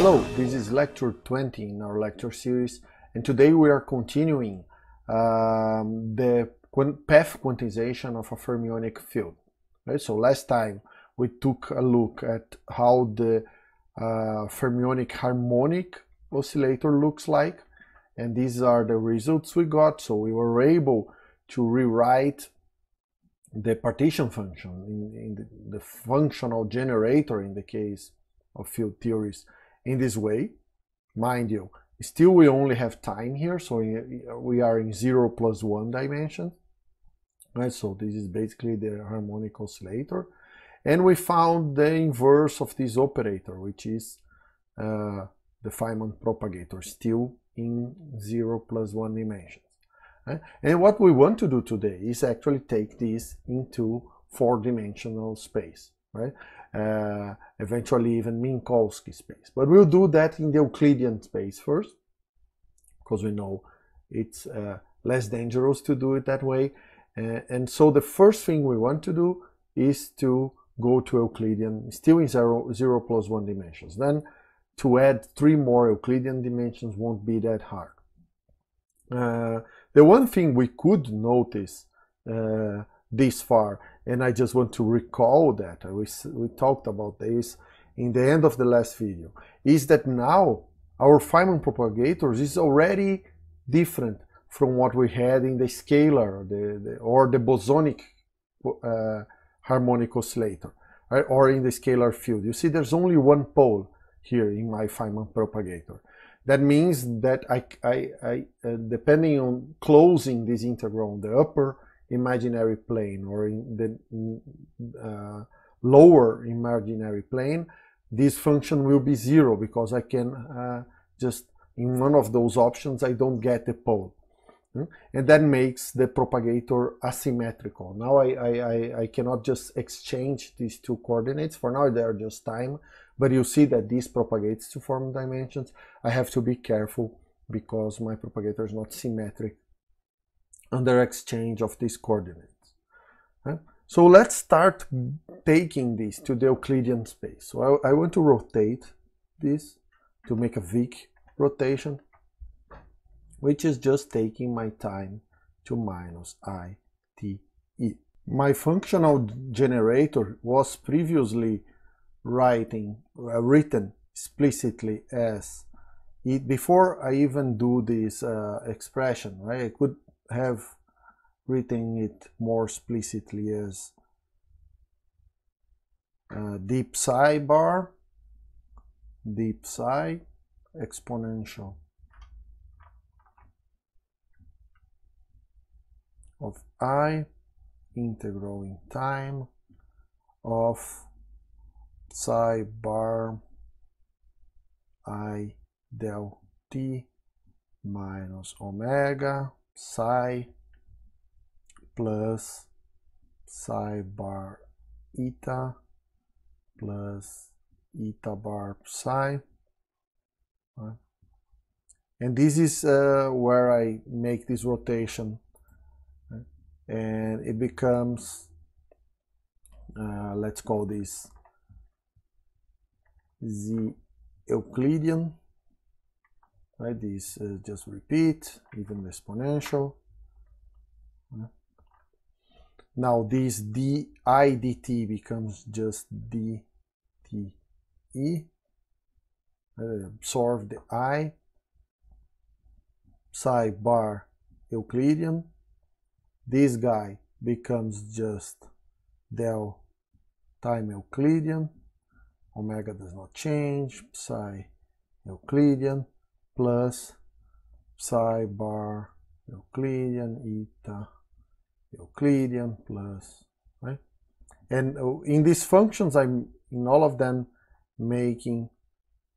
Hello, this is lecture 20 in our lecture series, and today we are continuing um, the path quantization of a fermionic field. So last time we took a look at how the uh, fermionic harmonic oscillator looks like, and these are the results we got. So we were able to rewrite the partition function in, in the, the functional generator in the case of field theories in this way. Mind you, still we only have time here, so we are in 0 plus 1 dimension. Right, so this is basically the harmonic oscillator. And we found the inverse of this operator, which is uh, the Feynman propagator, still in 0 plus 1 dimensions. Right? And what we want to do today is actually take this into four-dimensional space. Right? uh, eventually even Minkowski space. But we'll do that in the Euclidean space first, because we know it's uh, less dangerous to do it that way. Uh, and so the first thing we want to do is to go to Euclidean, still in zero, zero plus one dimensions. Then to add three more Euclidean dimensions won't be that hard. Uh, the one thing we could notice uh, this far and I just want to recall that we, we talked about this in the end of the last video is that now our Feynman propagators is already different from what we had in the scalar the, the or the bosonic uh, harmonic oscillator right? or in the scalar field. You see there's only one pole here in my Feynman propagator. That means that I, I, I uh, depending on closing this integral on the upper imaginary plane or in the uh, lower imaginary plane, this function will be zero because I can uh, just in one of those options I don't get the pole. Hmm? And that makes the propagator asymmetrical. Now I, I, I, cannot just exchange these two coordinates. For now they are just time, but you see that this propagates to form dimensions. I have to be careful because my propagator is not symmetric under exchange of these coordinates. So let's start taking this to the Euclidean space. So I, I want to rotate this to make a Wick rotation, which is just taking my time to minus i t e. My functional generator was previously writing uh, written explicitly as it before I even do this uh, expression, right? I could have written it more explicitly as uh, deep psi bar, deep psi exponential of i integral in time of psi bar i del t minus omega psi plus psi bar eta plus eta bar psi right? and this is uh, where I make this rotation right? and it becomes uh, let's call this the Euclidean right? This uh, just repeat even the exponential. Now this di dt becomes just dt e. Uh, absorb the i. Psi bar Euclidean. This guy becomes just del time Euclidean. Omega does not change. Psi Euclidean plus psi bar Euclidean eta Euclidean plus right? And uh, in these functions I'm in all of them making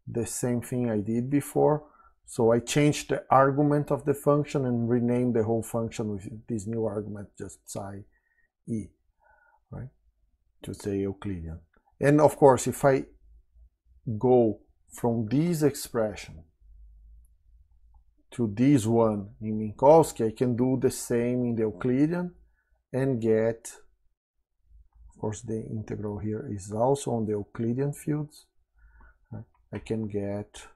the same thing I did before. So I changed the argument of the function and renamed the whole function with this new argument just psi e right? To say Euclidean. And of course if I go from this expression to this one in Minkowski, I can do the same in the Euclidean and get, of course the integral here is also on the Euclidean fields. I can get,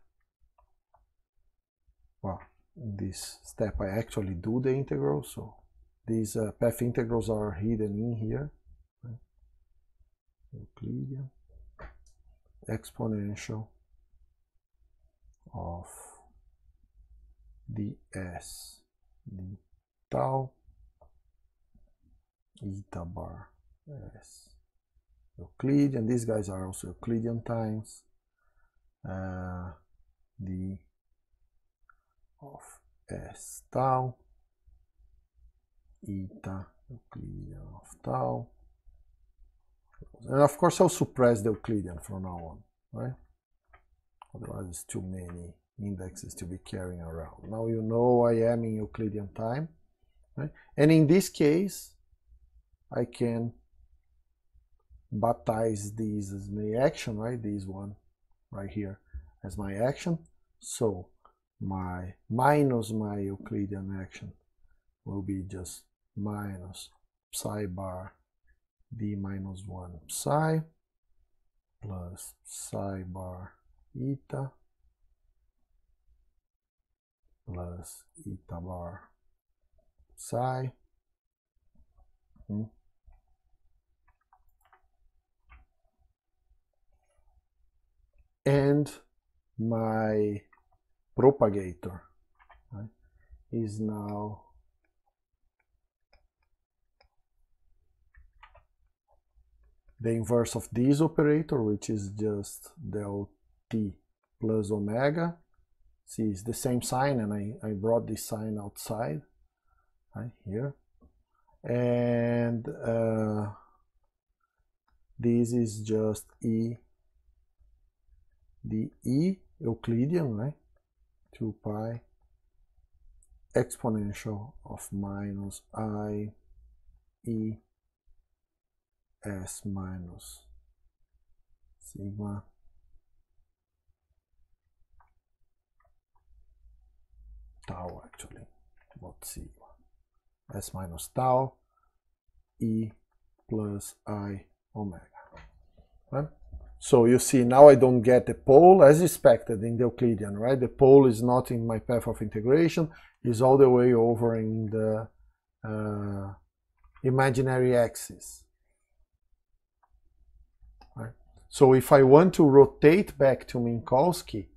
well, in this step I actually do the integral, so these uh, path integrals are hidden in here. Euclidean exponential of ds d tau eta bar s Euclidean. These guys are also Euclidean times uh, d of s tau eta Euclidean of tau. And of course I'll suppress the Euclidean from now on, right? Otherwise it's too many indexes to be carrying around. Now you know I am in Euclidean time, right? And in this case, I can baptize these as my action, right? This one right here as my action. So my minus my Euclidean action will be just minus psi bar d minus 1 psi plus psi bar eta plus eta bar psi hmm. and my propagator right, is now the inverse of this operator, which is just del t plus omega. See, it's the same sign, and I, I brought this sign outside, right here. And uh, this is just e, the e Euclidean, right? 2 pi exponential of minus i e s minus sigma tau actually. Not sigma s minus tau e plus i omega. Right? so you see now I don't get the pole as expected in the Euclidean right? The pole is not in my path of integration is all the way over in the uh, imaginary axis. Right? So if I want to rotate back to Minkowski,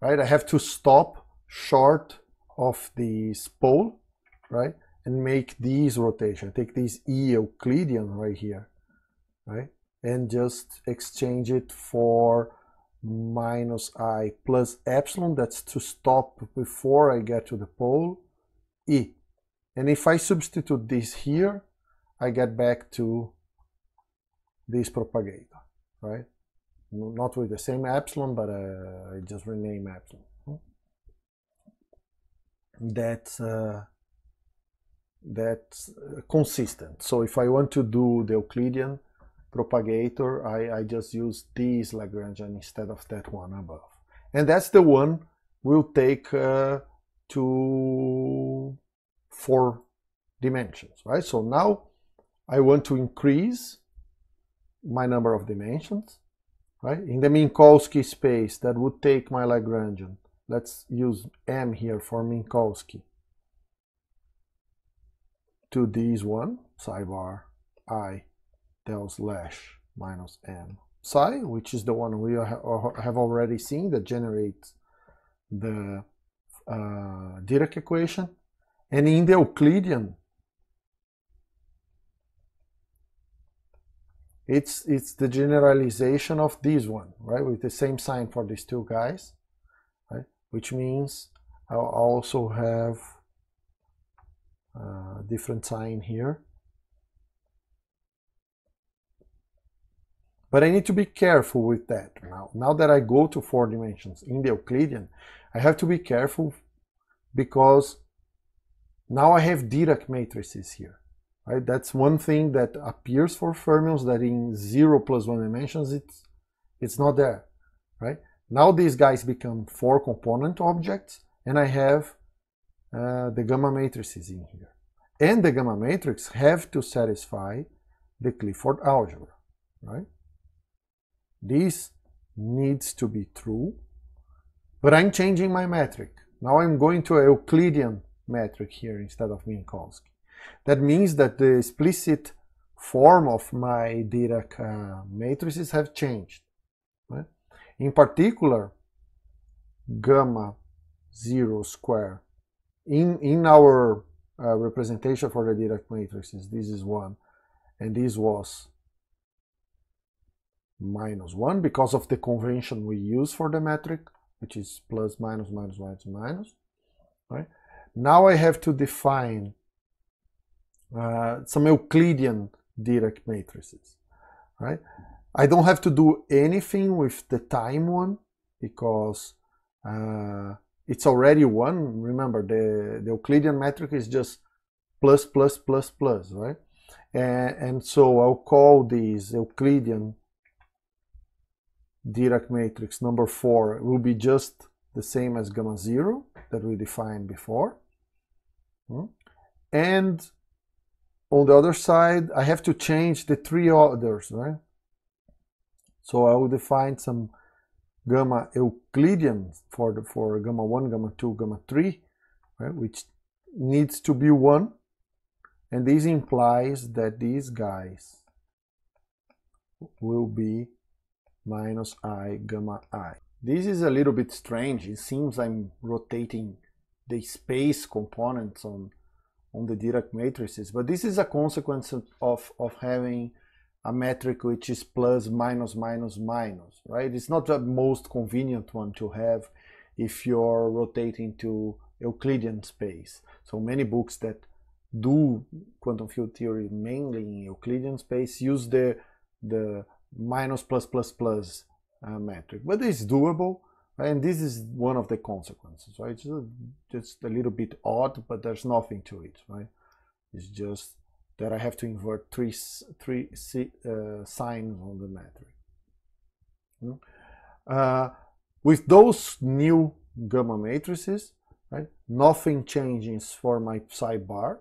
right, I have to stop short of this pole, right, and make these rotation. Take this E Euclidean right here, right, and just exchange it for minus I plus epsilon. That's to stop before I get to the pole, E. And if I substitute this here, I get back to this propagator, right? not with the same epsilon, but uh, I just rename epsilon. That's uh, that's uh, consistent. So if I want to do the Euclidean propagator, I, I just use this Lagrangian instead of that one above. And that's the one we'll take uh, to four dimensions, right? So now I want to increase my number of dimensions right? In the Minkowski space, that would take my Lagrangian. Let's use M here for Minkowski. To this one, psi bar i del slash minus m psi, which is the one we have already seen that generates the uh, Dirac equation. And in the Euclidean, it's it's the generalization of this one right with the same sign for these two guys which means I'll also have a different sign here but I need to be careful with that now now that I go to four dimensions in the Euclidean I have to be careful because now I have Dirac matrices here right? That's one thing that appears for fermions that in zero plus one dimensions, it's, it's not there, right? Now these guys become four component objects and I have uh, the gamma matrices in here. And the gamma matrix have to satisfy the Clifford algebra, right? This needs to be true, but I'm changing my metric. Now I'm going to a Euclidean metric here instead of Minkowski. That means that the explicit form of my Dirac uh, matrices have changed. In particular, gamma 0 square in, in our uh, representation for the Dirac matrices, this is 1, and this was minus 1 because of the convention we use for the metric, which is plus, minus, minus, minus, minus. Right? Now I have to define uh, some Euclidean Dirac matrices. Right? I don't have to do anything with the time one because uh, it's already one. Remember, the, the Euclidean metric is just plus, plus, plus, plus, right? And, and so I'll call this Euclidean Dirac matrix number four will be just the same as gamma zero that we defined before. Hmm? And on the other side, I have to change the three orders, right? So I will define some gamma Euclidean for the for gamma 1, gamma 2, gamma 3, right, which needs to be 1. And this implies that these guys will be minus i gamma i. This is a little bit strange. It seems I'm rotating the space components on, on the Dirac matrices, but this is a consequence of, of having a metric which is plus, minus, minus, minus, right? It's not the most convenient one to have if you're rotating to Euclidean space. So many books that do quantum field theory mainly in Euclidean space use the, the minus plus plus plus uh, metric, but it's doable. Right? And this is one of the consequences, right? It's just a little bit odd, but there's nothing to it, right? It's just that I have to invert three, three uh, signs on the metric. Hmm? Uh, with those new gamma matrices, right, nothing changes for my psi bar.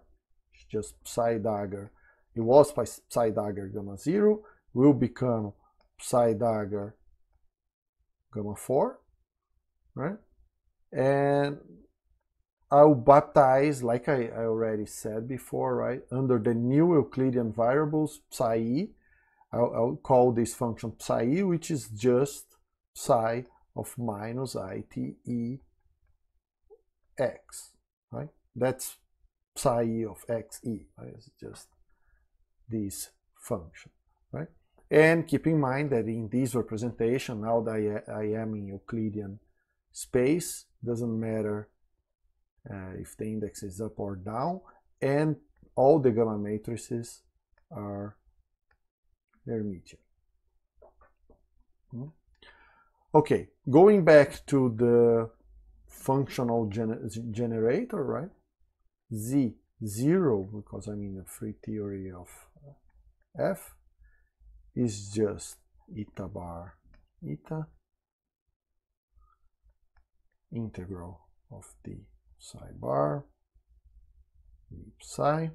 It's just psi dagger. It was psi dagger gamma 0, will become psi dagger gamma 4, right? And I'll baptize, like I, I, already said before, right, under the new Euclidean variables, psi e, I'll, I'll call this function psi e, which is just psi of minus ite x, right? That's psi e of x e, right? It's just this function, right? And keep in mind that in this representation, now that I, I am in Euclidean space, doesn't matter if the index is up or down, and all the gamma matrices are Hermitian. Hmm? Okay, going back to the functional gener generator, right? Z0, because I'm in free theory of F, is just eta bar eta integral of the psi bar psi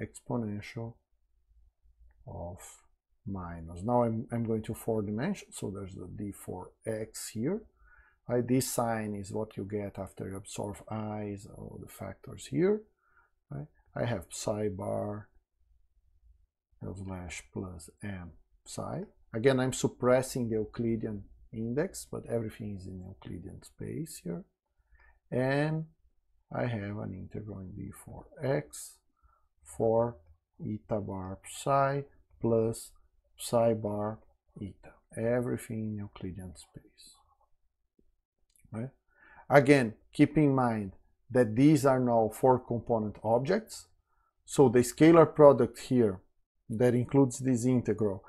exponential of minus. Now I'm, I'm going to four dimensions, so there's the d4x here. This sign is what you get after you absorb i's, or the factors here. Right? I have psi bar slash plus m psi. Again, I'm suppressing the Euclidean index, but everything is in Euclidean space here and I have an integral in d for x for eta bar psi plus psi bar eta. Everything in Euclidean space. Right? Again, keep in mind that these are now four component objects. So the scalar product here that includes this integral.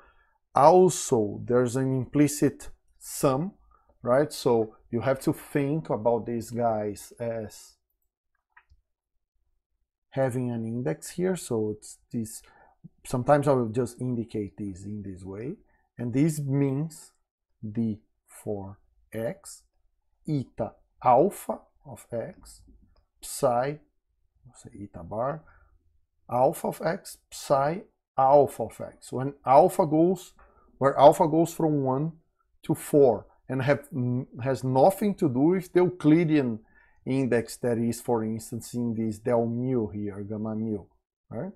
Also, there's an implicit sum, right? So you have to think about these guys as having an index here. So it's this, sometimes I will just indicate this in this way. And this means d for x, eta alpha of x, psi, say eta bar, alpha of x, psi alpha of x. When alpha goes, where alpha goes from 1 to 4 and have, has nothing to do with the Euclidean index that is, for instance, in this del mu here, gamma mu. Right?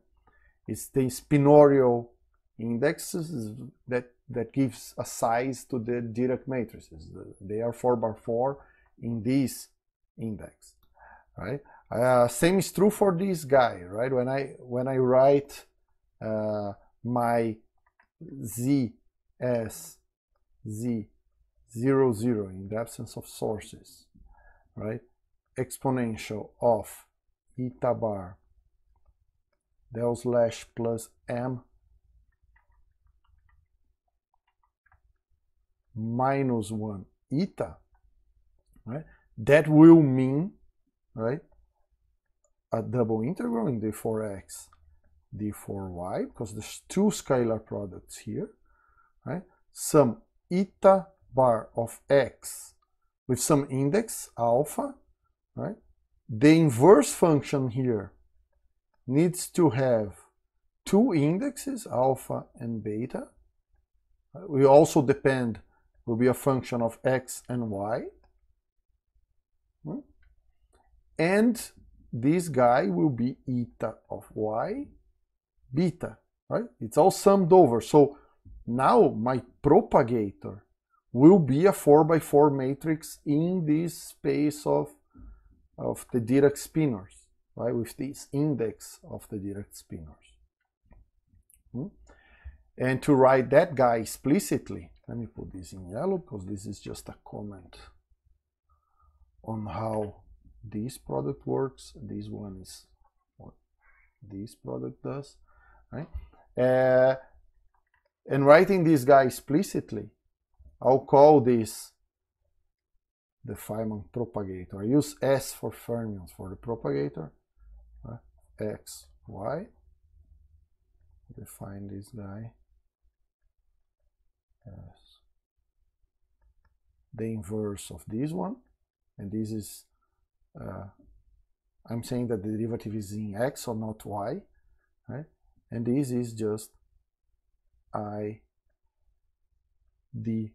It's the spinorial indexes that, that gives a size to the Dirac matrices. They are 4 by 4 in this index. Right? Uh, same is true for this guy, right? When I when I write uh, my z as z zero zero in the absence of sources, right? Exponential of eta bar del slash plus m minus one eta, right? That will mean, right? a double integral in d4x, d4y, because there's two scalar products here, right? Some eta bar of x with some index alpha, right? The inverse function here needs to have two indexes, alpha and beta. We also depend, will be a function of x and y. And this guy will be eta of y beta, right? It's all summed over. So now my propagator will be a 4 by 4 matrix in this space of, of the Dirac spinors, right? With this index of the Dirac spinors. Hmm? And to write that guy explicitly, let me put this in yellow because this is just a comment on how this product works this one is what this product does right uh, and writing this guy explicitly I'll call this the Feynman propagator I use S for fermions for the propagator? X Y define this guy as the inverse of this one and this is uh, I'm saying that the derivative is in x or not y, right? And this is just i d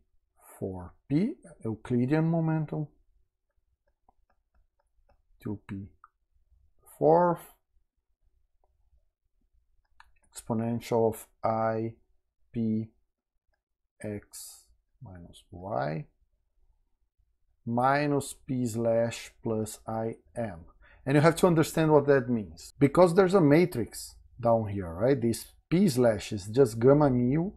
for p, Euclidean momentum, 2p fourth exponential of i p x minus y minus p slash plus i m. And you have to understand what that means. Because there's a matrix down here, right? This p slash is just gamma mu,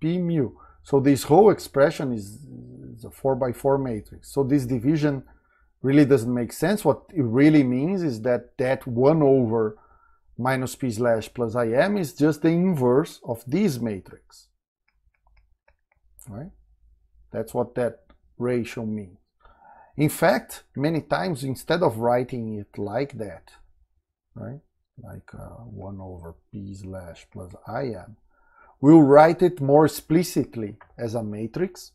p mu. So this whole expression is, is a 4 by 4 matrix. So this division really doesn't make sense. What it really means is that that 1 over minus p slash plus im is just the inverse of this matrix. Right? That's what that ratio means. In fact, many times instead of writing it like that, right, like uh, 1 over p slash plus im, we'll write it more explicitly as a matrix.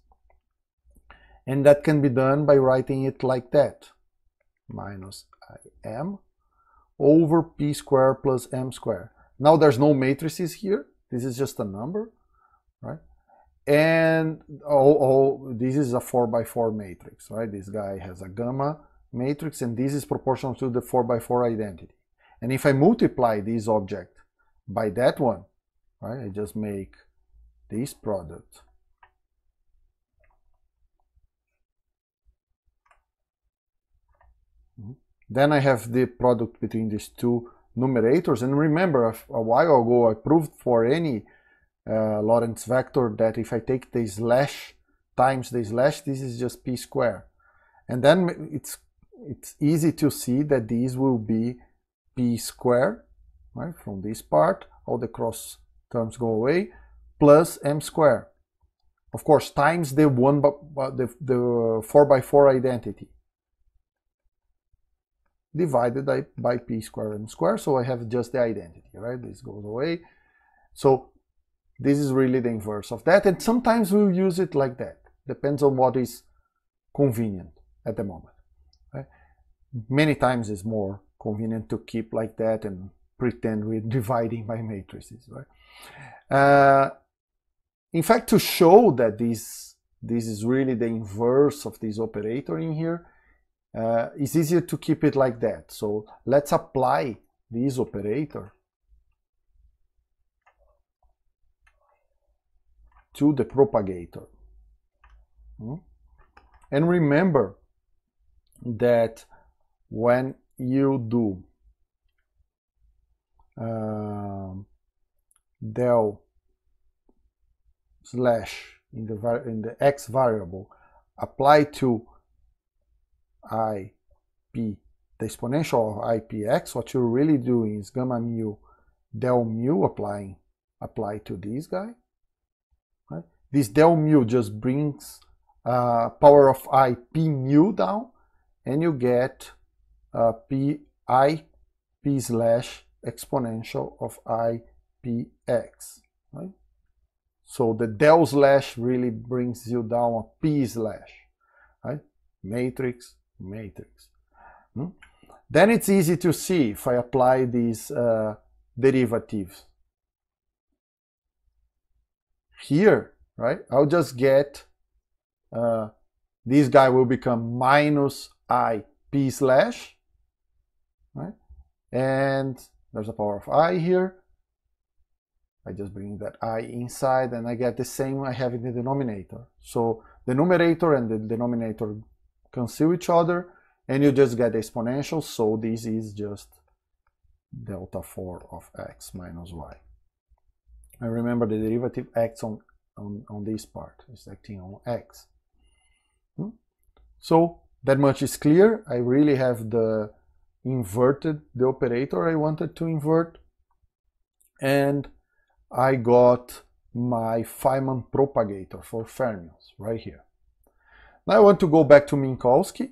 And that can be done by writing it like that, minus im over p squared plus m squared. Now there's no matrices here. This is just a number, right? and oh, oh, this is a 4 by 4 matrix, right? This guy has a gamma matrix, and this is proportional to the 4 by 4 identity. And if I multiply this object by that one, right, I just make this product. Then I have the product between these two numerators. And remember, a while ago I proved for any uh, Lorentz vector that if I take the slash times the slash, this is just p square. And then it's it's easy to see that these will be p square, right? From this part, all the cross terms go away, plus m square. Of course, times the one uh, the, the four by four identity divided by, by p square m square. So I have just the identity, right? This goes away. So this is really the inverse of that. And sometimes we'll use it like that. Depends on what is convenient at the moment. Right? Many times it's more convenient to keep like that and pretend we're dividing by matrices. Right? Uh, in fact, to show that this this is really the inverse of this operator in here, uh, it's easier to keep it like that. So let's apply this operator to the propagator. Hmm? And remember that when you do uh, del slash in the in the x variable apply to ip the exponential of ipx what you're really doing is gamma mu del mu applying apply to this guy right? this del mu just brings uh, power of i p mu down and you get uh, p i p slash exponential of i p x right so the del slash really brings you down a p slash right matrix matrix hmm? then it's easy to see if i apply these uh, derivatives here right i'll just get uh, this guy will become minus i p slash, right? And there's a power of i here. I just bring that i inside and I get the same I have in the denominator. So the numerator and the denominator cancel each other and you just get the exponential. So this is just delta 4 of x minus y. And remember the derivative x on, on, on this part it's acting on x. Hmm? So that much is clear. I really have the inverted the operator I wanted to invert and I got my Feynman propagator for fermions right here. Now I want to go back to Minkowski.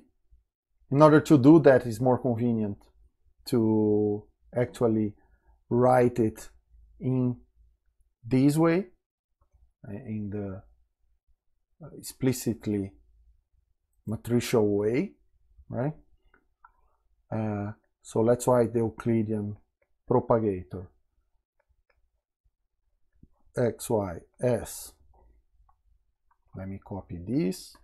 In order to do that, it's more convenient to actually write it in this way, in the explicitly matricial way, right? Uh, so let's write the Euclidean propagator x, y, s. Let me copy this.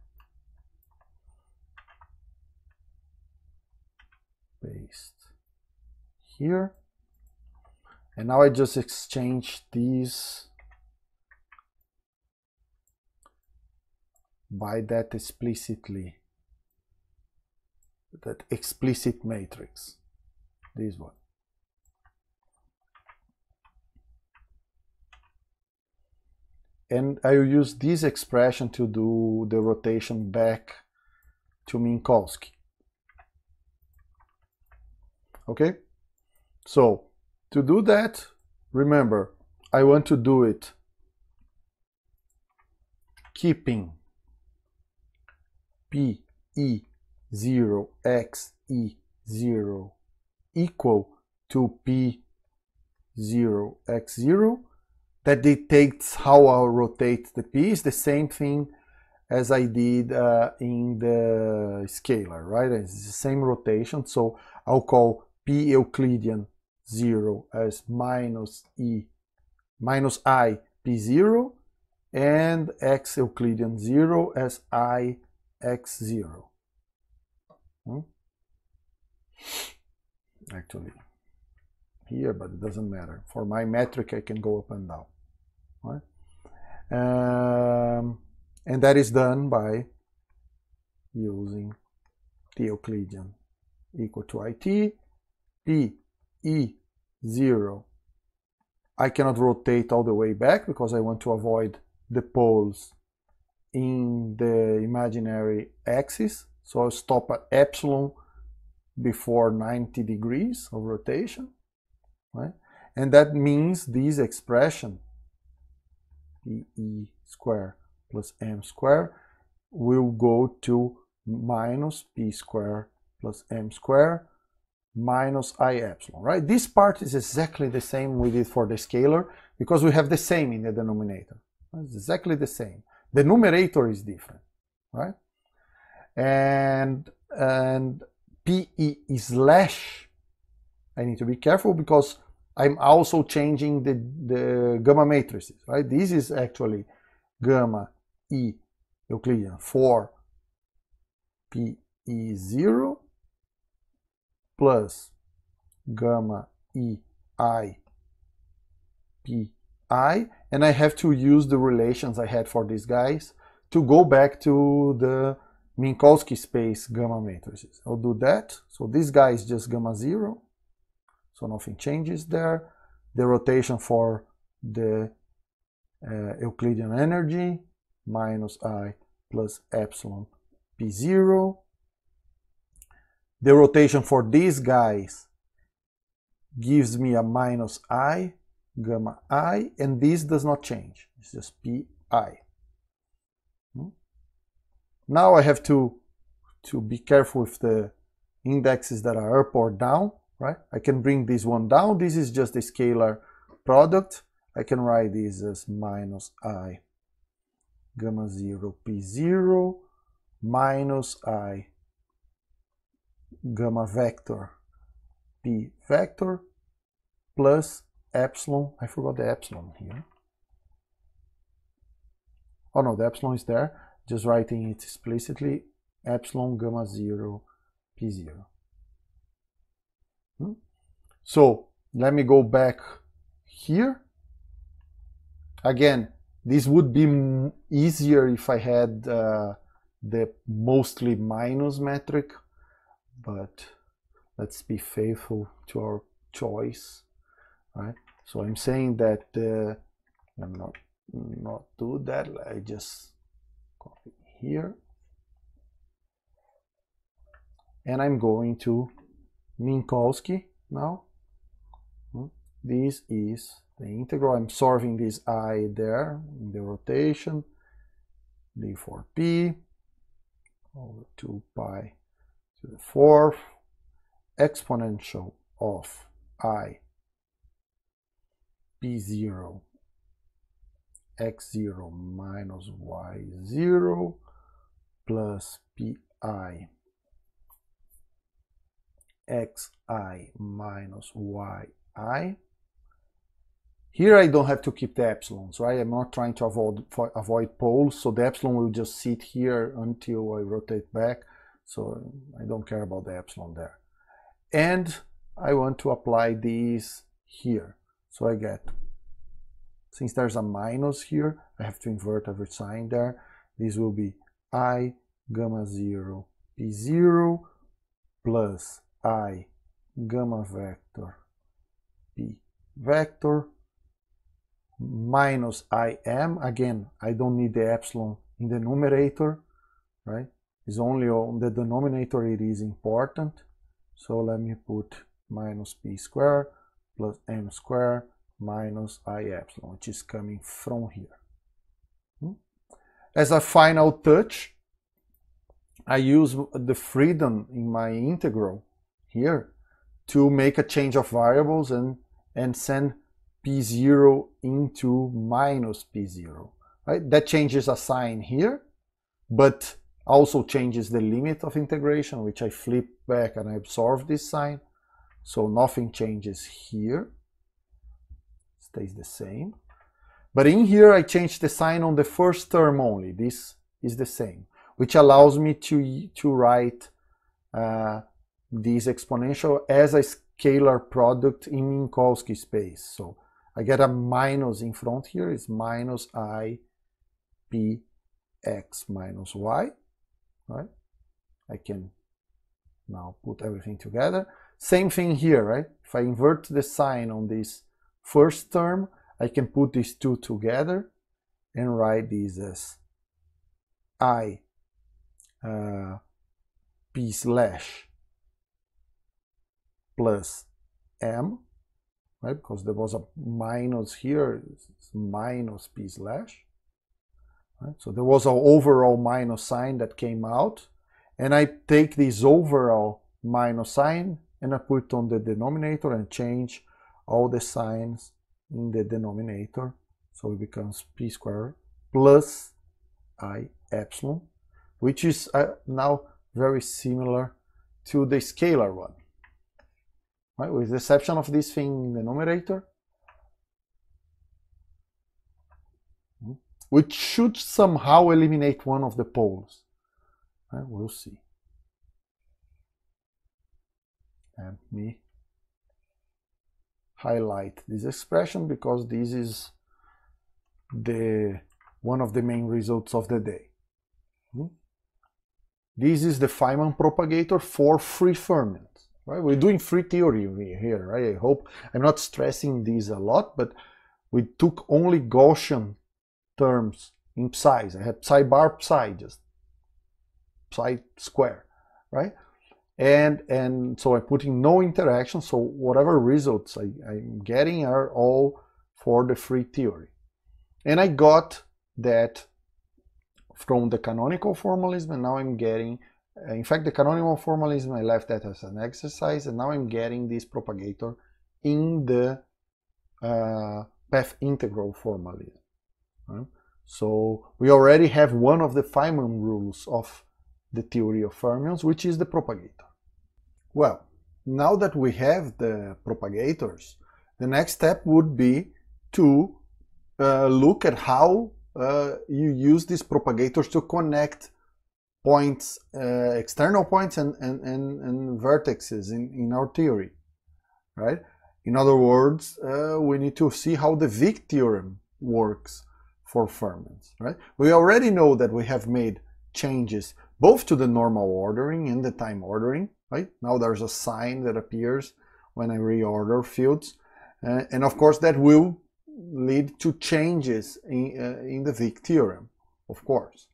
Paste here. And now I just exchange these by that explicitly that explicit matrix this one and I will use this expression to do the rotation back to Minkowski. Okay? So to do that remember I want to do it keeping P E 0 X E 0 equal to P 0 X 0 that dictates how I'll rotate the piece, the same thing as I did uh, in the scalar, right? It's the same rotation, so I'll call P Euclidean 0 as minus E minus I P0 and X Euclidean 0 as I x0. Hmm? Actually, here, but it doesn't matter. For my metric, I can go up and down. Right? Um, and that is done by using the Euclidean equal to it, p e 0. I cannot rotate all the way back because I want to avoid the poles in the imaginary axis. So I'll stop at epsilon before 90 degrees of rotation, right? And that means this expression, E square plus m square, will go to minus p square plus m square minus i epsilon, right? This part is exactly the same we did for the scalar because we have the same in the denominator. It's exactly the same. The numerator is different, right? And and PE slash, I need to be careful because I'm also changing the, the gamma matrices, right? This is actually gamma E Euclidean for PE0 plus gamma EI PI, and I have to use the relations I had for these guys to go back to the Minkowski space gamma matrices. I'll do that. So this guy is just gamma 0, so nothing changes there. The rotation for the uh, Euclidean energy minus I plus epsilon P0. The rotation for these guys gives me a minus I, gamma I, and this does not change. It's just Pi. Hmm? Now I have to, to be careful with the indexes that are up or down, right? I can bring this one down. This is just a scalar product. I can write this as minus I gamma 0 P0 minus I gamma vector P vector plus epsilon, I forgot the epsilon here. Oh no, the epsilon is there, just writing it explicitly, epsilon gamma 0 P0. Hmm? So let me go back here. Again, this would be easier if I had uh, the mostly minus metric, but let's be faithful to our choice right so I'm saying that uh, I'm not not do that I just copy here and I'm going to Minkowski now. Hmm. this is the integral. I'm solving this i there in the rotation. D4p over 2 pi to the fourth. Exponential of i p0 x0 minus y0 plus pi xi minus yi. Here I don't have to keep the epsilons, right? I'm not trying to avoid, avoid poles, so the epsilon will just sit here until I rotate back. So I don't care about the epsilon there. And I want to apply these here. So I get, since there's a minus here, I have to invert every sign there. This will be i gamma 0 p0 plus i gamma vector p vector minus im. Again, I don't need the epsilon in the numerator, right? It's only on the denominator it is important. So let me put minus p square plus m square minus i epsilon, which is coming from here. Hmm? As a final touch, I use the freedom in my integral here to make a change of variables and, and send p0 into minus p0. Right? That changes a sign here, but also changes the limit of integration, which I flip back and I absorb this sign. So nothing changes here, stays the same. But in here, I change the sign on the first term only. This is the same, which allows me to, to write uh, this exponential as a scalar product in Minkowski space. So I get a minus in front here, it's minus i p x minus y, right? I can now put everything together. Same thing here, right? If I invert the sign on this first term, I can put these two together and write these as i uh, p slash plus m, right? Because there was a minus here, minus p slash. Right? So there was an overall minus sign that came out, and I take this overall minus sign and I put on the denominator and change all the signs in the denominator. So it becomes p squared plus i epsilon, which is uh, now very similar to the scalar one. Right? With the exception of this thing in the numerator. hmm, which should somehow eliminate one of the poles. Uh, we'll see. Let me highlight this expression because this is the one of the main results of the day. Hmm? This is the Feynman propagator for free fermions. Right? We're doing free theory here. Right? I hope I'm not stressing these a lot, but we took only Gaussian terms in psi. I had psi bar psi, just psi square, right? And and so I'm putting no interaction. So whatever results I, I'm getting are all for the free theory. And I got that from the canonical formalism and now I'm getting in fact the canonical formalism I left that as an exercise and now I'm getting this propagator in the uh, path integral formalism right? so we already have one of the Feynman rules of the theory of fermions which is the propagator well now that we have the propagators the next step would be to uh, look at how uh, you use these propagators to connect points, uh, external points and, and, and, and, vertices in, in our theory, right? In other words, uh, we need to see how the Wick theorem works for fermions, right? We already know that we have made changes both to the normal ordering and the time ordering, right? Now there's a sign that appears when I reorder fields. Uh, and of course that will lead to changes in, uh, in the Wick theorem, of course.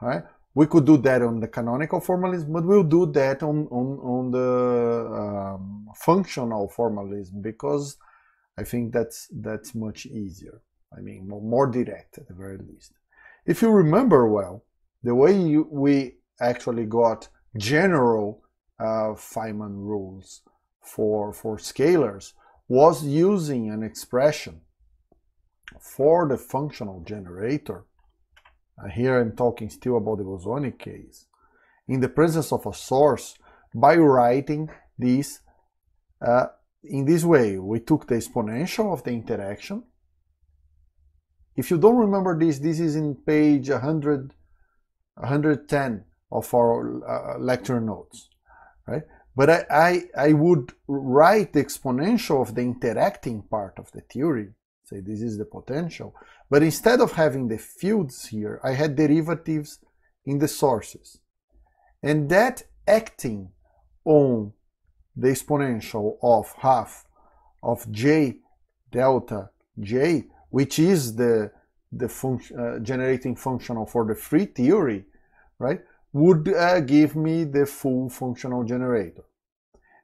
Right? We could do that on the canonical formalism, but we'll do that on, on, on the um, functional formalism because I think that's, that's much easier. I mean, more, direct at the very least. If you remember well, the way you, we actually got general uh, Feynman rules for, for scalars was using an expression for the functional generator, here I'm talking still about the bosonic case, in the presence of a source by writing this uh, in this way. We took the exponential of the interaction. If you don't remember this, this is in page 100, 110 of our uh, lecture notes, right? But I, I, I would write the exponential of the interacting part of the theory say this is the potential. But instead of having the fields here, I had derivatives in the sources. And that acting on the exponential of half of j delta j, which is the, the function, uh, generating functional for the free theory, right, would uh, give me the full functional generator.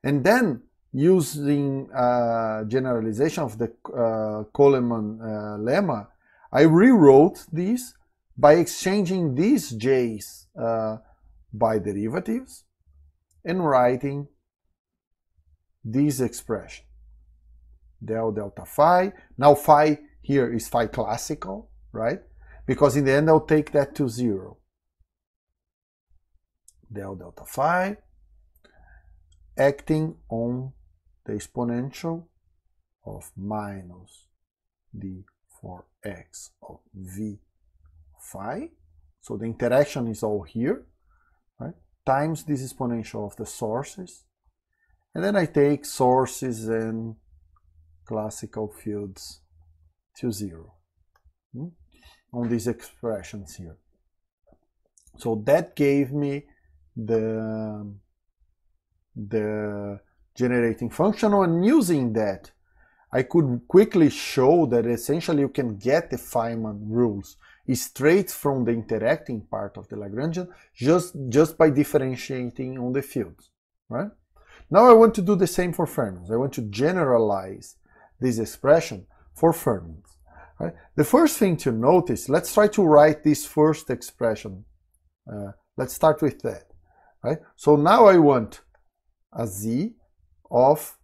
And then using uh, generalization of the uh, Coleman uh, lemma, I rewrote this by exchanging these j's uh, by derivatives and writing this expression del delta phi. Now phi here is phi classical, right? Because in the end I'll take that to zero. Del delta phi acting on the exponential of minus d for x of v phi. So the interaction is all here, right? Times this exponential of the sources. And then I take sources and classical fields to zero hmm? on these expressions here. So that gave me the, the generating functional and using that I could quickly show that essentially you can get the Feynman rules straight from the interacting part of the Lagrangian just, just by differentiating on the fields, right? Now I want to do the same for fermions. I want to generalize this expression for fermions. Right? The first thing to notice, let's try to write this first expression. Uh, let's start with that. Right? So now I want a z of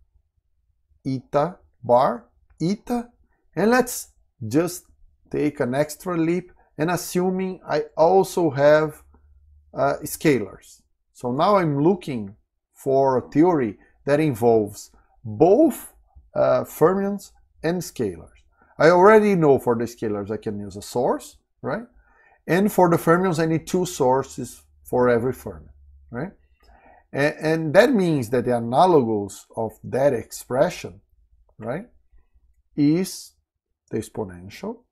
eta bar, eta, and let's just take an extra leap and assuming I also have uh, scalars. So now I'm looking for a theory that involves both uh, fermions and scalars. I already know for the scalars I can use a source, right? And for the fermions, I need two sources for every fermion, right? And, and that means that the analogous of that expression, right, is the exponential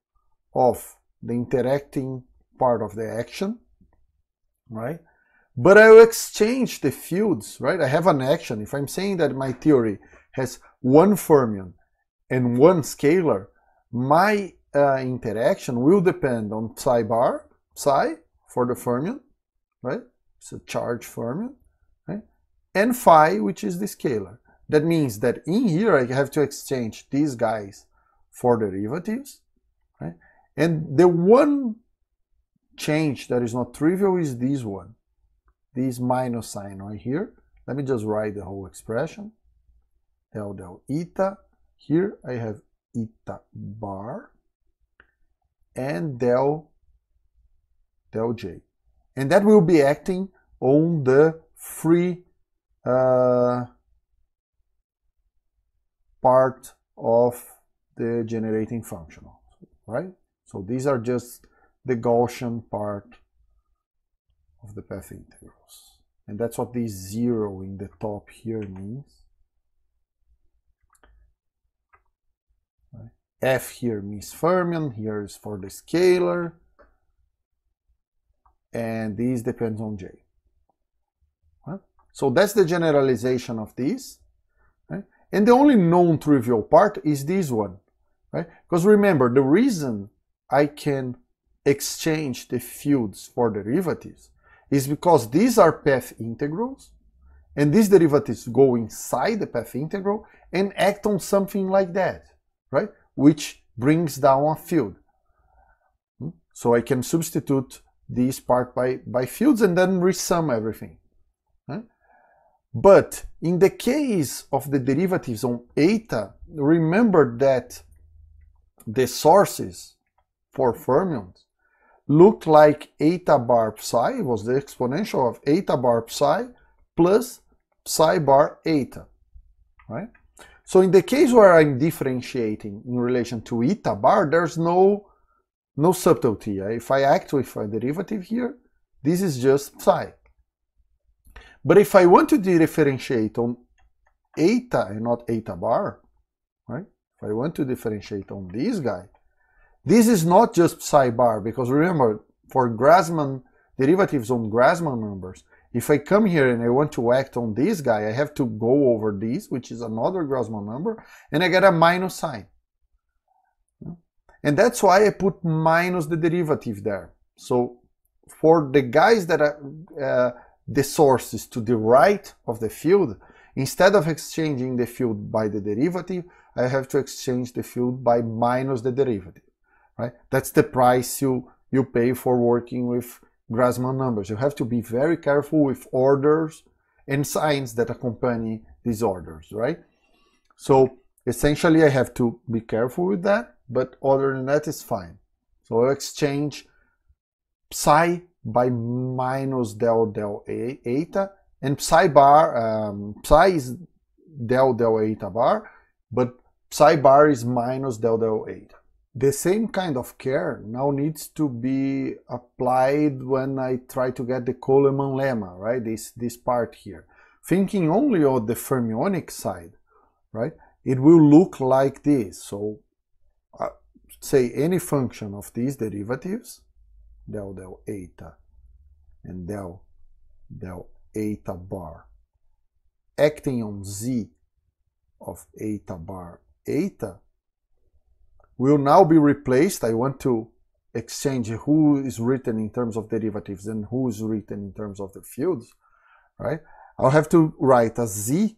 of the interacting part of the action, right? But I will exchange the fields, right? I have an action. If I'm saying that my theory has one fermion and one scalar, my uh, interaction will depend on psi bar, psi for the fermion, right? It's a charge fermion? And phi, which is the scalar. That means that in here I have to exchange these guys for derivatives, right? And the one change that is not trivial is this one, this minus sign right here. Let me just write the whole expression. Del del eta. Here I have eta bar and del del j. And that will be acting on the free uh, part of the generating functional, right? So these are just the Gaussian part of the path integrals. And that's what this zero in the top here means. F here means fermion, here is for the scalar, and this depends on J. So that's the generalization of this. Right. And the only non-trivial part is this one. Right? Because remember, the reason I can exchange the fields for derivatives is because these are path integrals and these derivatives go inside the path integral and act on something like that, right? Which brings down a field. Hmm? So I can substitute this part by, by fields and then resum everything. But in the case of the derivatives on eta, remember that the sources for fermions looked like eta bar psi, was the exponential of eta bar psi plus psi bar eta, right? So in the case where I'm differentiating in relation to eta bar, there's no, no subtlety. If I act with a derivative here, this is just psi. But if I want to differentiate on eta and not eta bar, right? If I want to differentiate on this guy, this is not just psi bar, because remember, for Grassmann derivatives on Grassmann numbers, if I come here and I want to act on this guy, I have to go over this, which is another Grassmann number, and I get a minus sign. And that's why I put minus the derivative there. So for the guys that are uh, the sources to the right of the field, instead of exchanging the field by the derivative, I have to exchange the field by minus the derivative right? That's the price you, you pay for working with Grassmann numbers. You have to be very careful with orders and signs that accompany these orders, right? So essentially I have to be careful with that, but other than that is fine. So I'll exchange psi by minus del del eta and psi bar, um, psi is del del eta bar, but psi bar is minus del del eta. The same kind of care now needs to be applied when I try to get the Coleman lemma, right? This, this part here. Thinking only of the fermionic side, right? It will look like this. So uh, say any function of these derivatives, del del eta and del del eta bar, acting on z of eta bar eta, will now be replaced. I want to exchange who is written in terms of derivatives and who is written in terms of the fields, right? I'll have to write a z,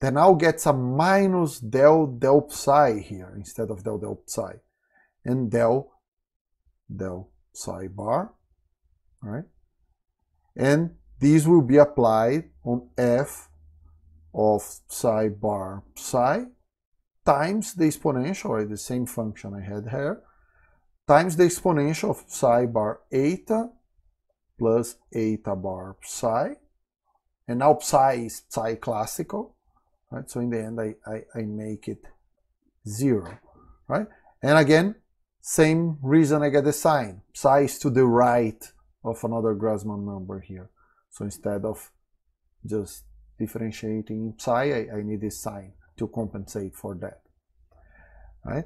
then I'll get a minus del del psi here instead of del del psi, and del del psi bar, right? And these will be applied on f of psi bar psi times the exponential, or the same function I had here, times the exponential of psi bar eta plus eta bar psi. And now psi is psi classical, right? So in the end, I, I, I make it zero, right? And again, same reason I get the sign. Psi is to the right of another Grassmann number here. So instead of just differentiating psi, I, I need this sign to compensate for that. Right?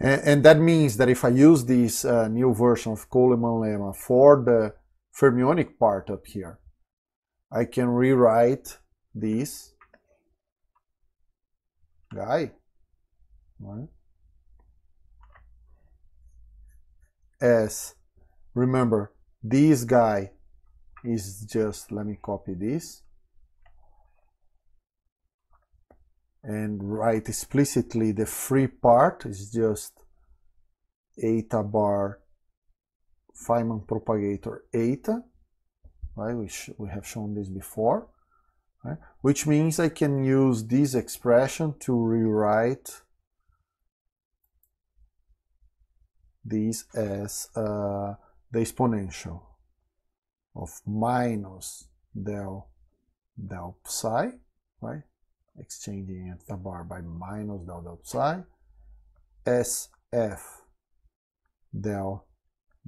And, and that means that if I use this uh, new version of Coleman lemma for the fermionic part up here, I can rewrite this guy right? As remember this guy is just let me copy this. And write explicitly the free part. Is just eta bar Feynman propagator eta right which we have shown this before right? which means I can use this expression to rewrite this as uh, the exponential of minus del del psi, right? Exchanging the bar by minus del del psi, sf del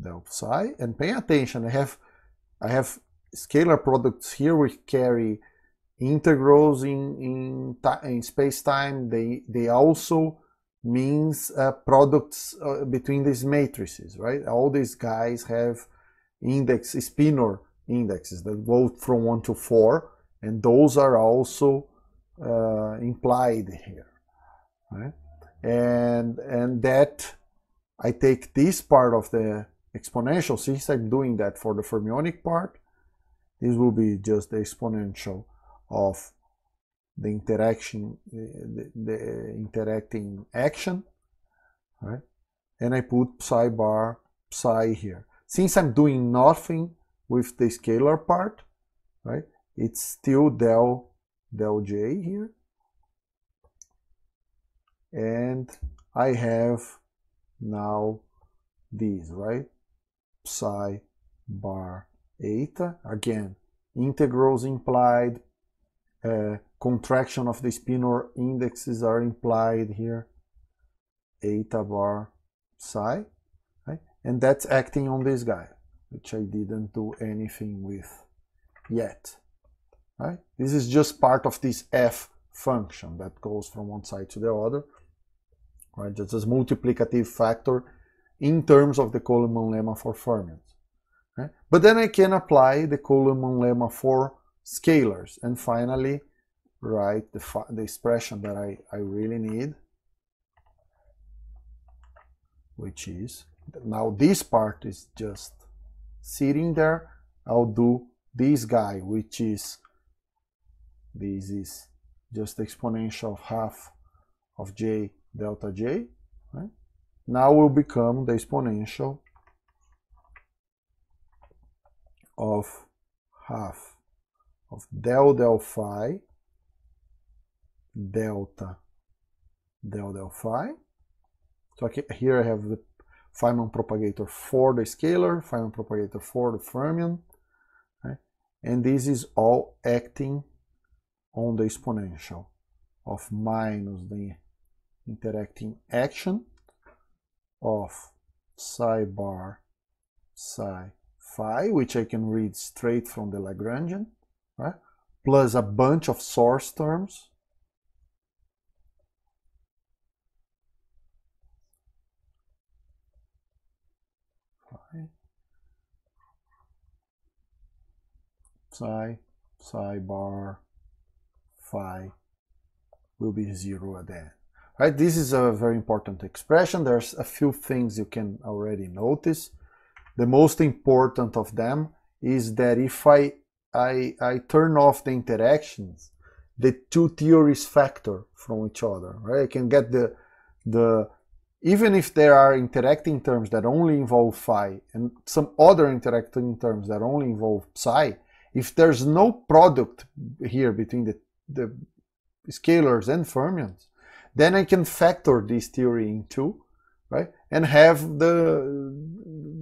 del psi, and pay attention. I have I have scalar products here which carry integrals in in, in space time. They they also means uh, products uh, between these matrices, right? All these guys have index spinor indexes that go from 1 to 4 and those are also uh, implied here right and and that I take this part of the exponential since I'm doing that for the fermionic part this will be just the exponential of the interaction the, the interacting action right? And I put psi bar psi here. Since I'm doing nothing with the scalar part, right, it's still del, del j here. And I have now these, right, psi bar eta, again, integrals implied, uh, contraction of the spinor indexes are implied here, eta bar psi, right? and that's acting on this guy, which I didn't do anything with yet. Right? This is just part of this f function that goes from one side to the other. Right? Just as multiplicative factor in terms of the Coleman lemma for fermions. Right? But then I can apply the Coleman lemma for scalars and finally write the, the expression that I, I really need, which is now this part is just sitting there. I'll do this guy, which is, this is just exponential of half of j delta j. Right? Now will become the exponential of half of del del phi delta del del phi. So here I have the Feynman propagator for the scalar, Feynman propagator for the fermion, and this is all acting on the exponential of minus the interacting action of psi bar psi phi, which I can read straight from the Lagrangian, right? plus a bunch of source terms psi, psi bar, phi will be zero at the end. Right, this is a very important expression. There's a few things you can already notice. The most important of them is that if I, I, I turn off the interactions, the two theories factor from each other. Right? I can get the, the even if there are interacting terms that only involve phi and some other interacting terms that only involve psi, if there's no product here between the, the scalars and fermions, then I can factor this theory into, right? And have the,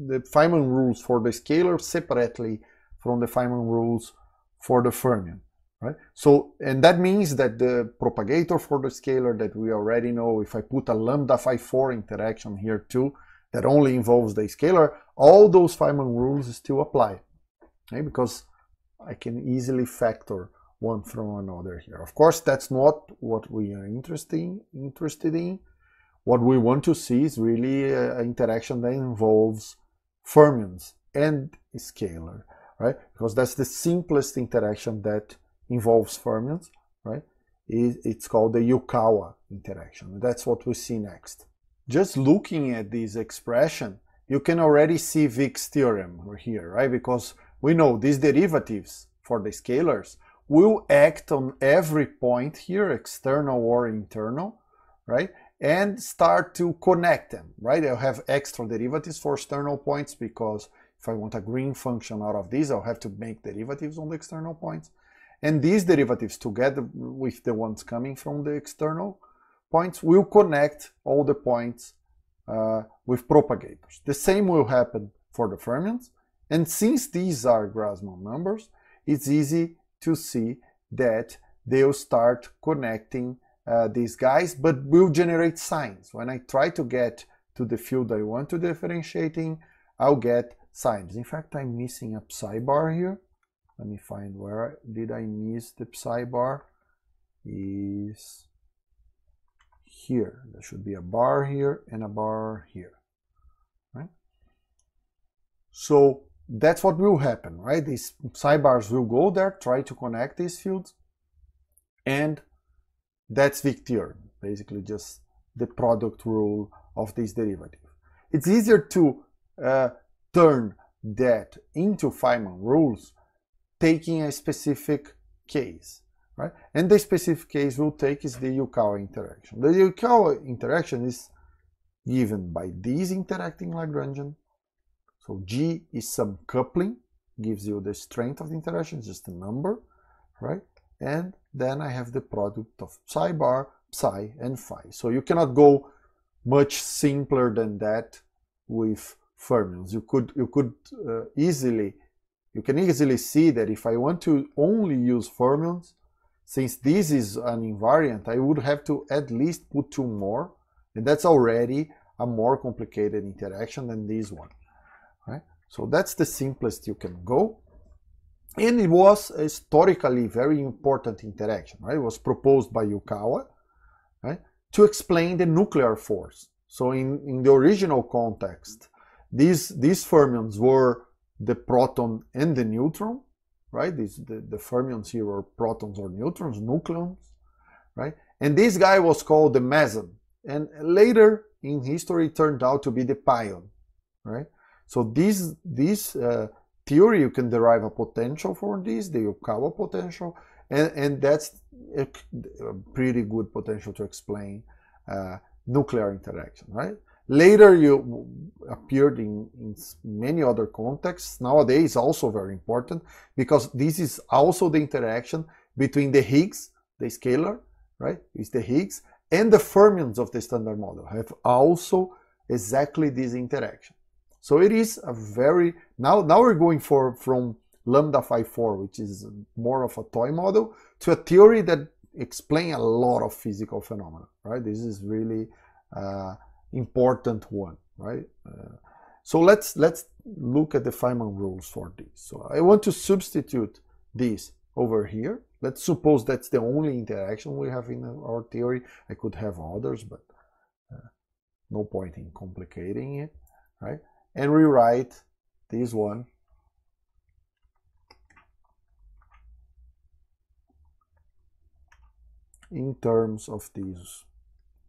the Feynman rules for the scalar separately from the Feynman rules for the fermion, right? So, and that means that the propagator for the scalar that we already know, if I put a lambda phi 4 interaction here too, that only involves the scalar, all those Feynman rules still apply, okay? because I can easily factor one from another here. Of course, that's not what we are interested interested in. What we want to see is really uh, an interaction that involves fermions and scalar, right? Because that's the simplest interaction that involves fermions, right? It's called the Yukawa interaction. That's what we see next. Just looking at this expression, you can already see Wick's theorem here, right? Because we know these derivatives for the scalars will act on every point here, external or internal, right? And start to connect them, right? I'll have extra derivatives for external points because if I want a green function out of this, I'll have to make derivatives on the external points. And these derivatives together with the ones coming from the external points will connect all the points uh, with propagators. The same will happen for the fermions. And since these are Grassmann numbers, it's easy to see that they'll start connecting uh, these guys, but will generate signs. When I try to get to the field I want to differentiating, I'll get signs. In fact, I'm missing a psi bar here. Let me find where did I miss the psi bar. Is here. There should be a bar here and a bar here. Right? So that's what will happen, right? These psi bars will go there, try to connect these fields, and that's theorem, basically just the product rule of this derivative. It's easier to uh, turn that into Feynman rules taking a specific case, right? And the specific case we'll take is the Yukawa interaction. The Yukawa interaction is given by these interacting Lagrangian. So G is some coupling, gives you the strength of the interaction, just a number, right? And then I have the product of psi bar, psi, and phi. So you cannot go much simpler than that with fermions. You could you could uh, easily you can easily see that if I want to only use fermions, since this is an invariant, I would have to at least put two more, and that's already a more complicated interaction than this one. So that's the simplest you can go. And it was historically very important interaction. Right? It was proposed by Yukawa right, to explain the nuclear force. So in, in the original context, these, these fermions were the proton and the neutron, right? These, the, the fermions here are protons or neutrons, nucleons, right? And this guy was called the meson. And later in history turned out to be the pion, right? So this, this uh, theory, you can derive a potential for this, the Yukawa potential, and, and that's a, pretty good potential to explain uh, nuclear interaction, right? Later, you appeared in, in, many other contexts. Nowadays, also very important because this is also the interaction between the Higgs, the scalar, right? Is the Higgs and the fermions of the standard model have also exactly this interaction. So it is a very now now we're going for from lambda phi 4, which is more of a toy model, to a theory that explain a lot of physical phenomena. Right? This is really uh, important one, right? Uh, so let's let's look at the Feynman rules for this. So I want to substitute this over here. Let's suppose that's the only interaction we have in our theory. I could have others, but uh, no point in complicating it, right? And rewrite this one in terms of these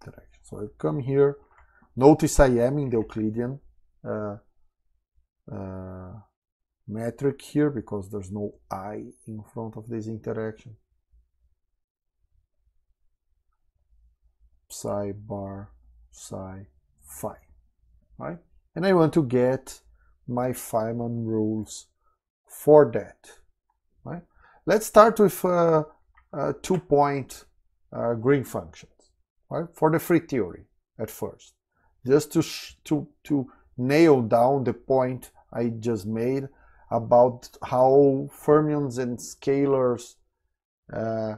interactions. So I come here Notice I am in the Euclidean uh, uh, metric here because there's no i in front of this interaction. Psi bar psi phi, right? And I want to get my Feynman rules for that, right? Let's start with uh, uh two-point uh, green functions, right? For the free theory at first just to, to, to nail down the point I just made about how fermions and scalars uh,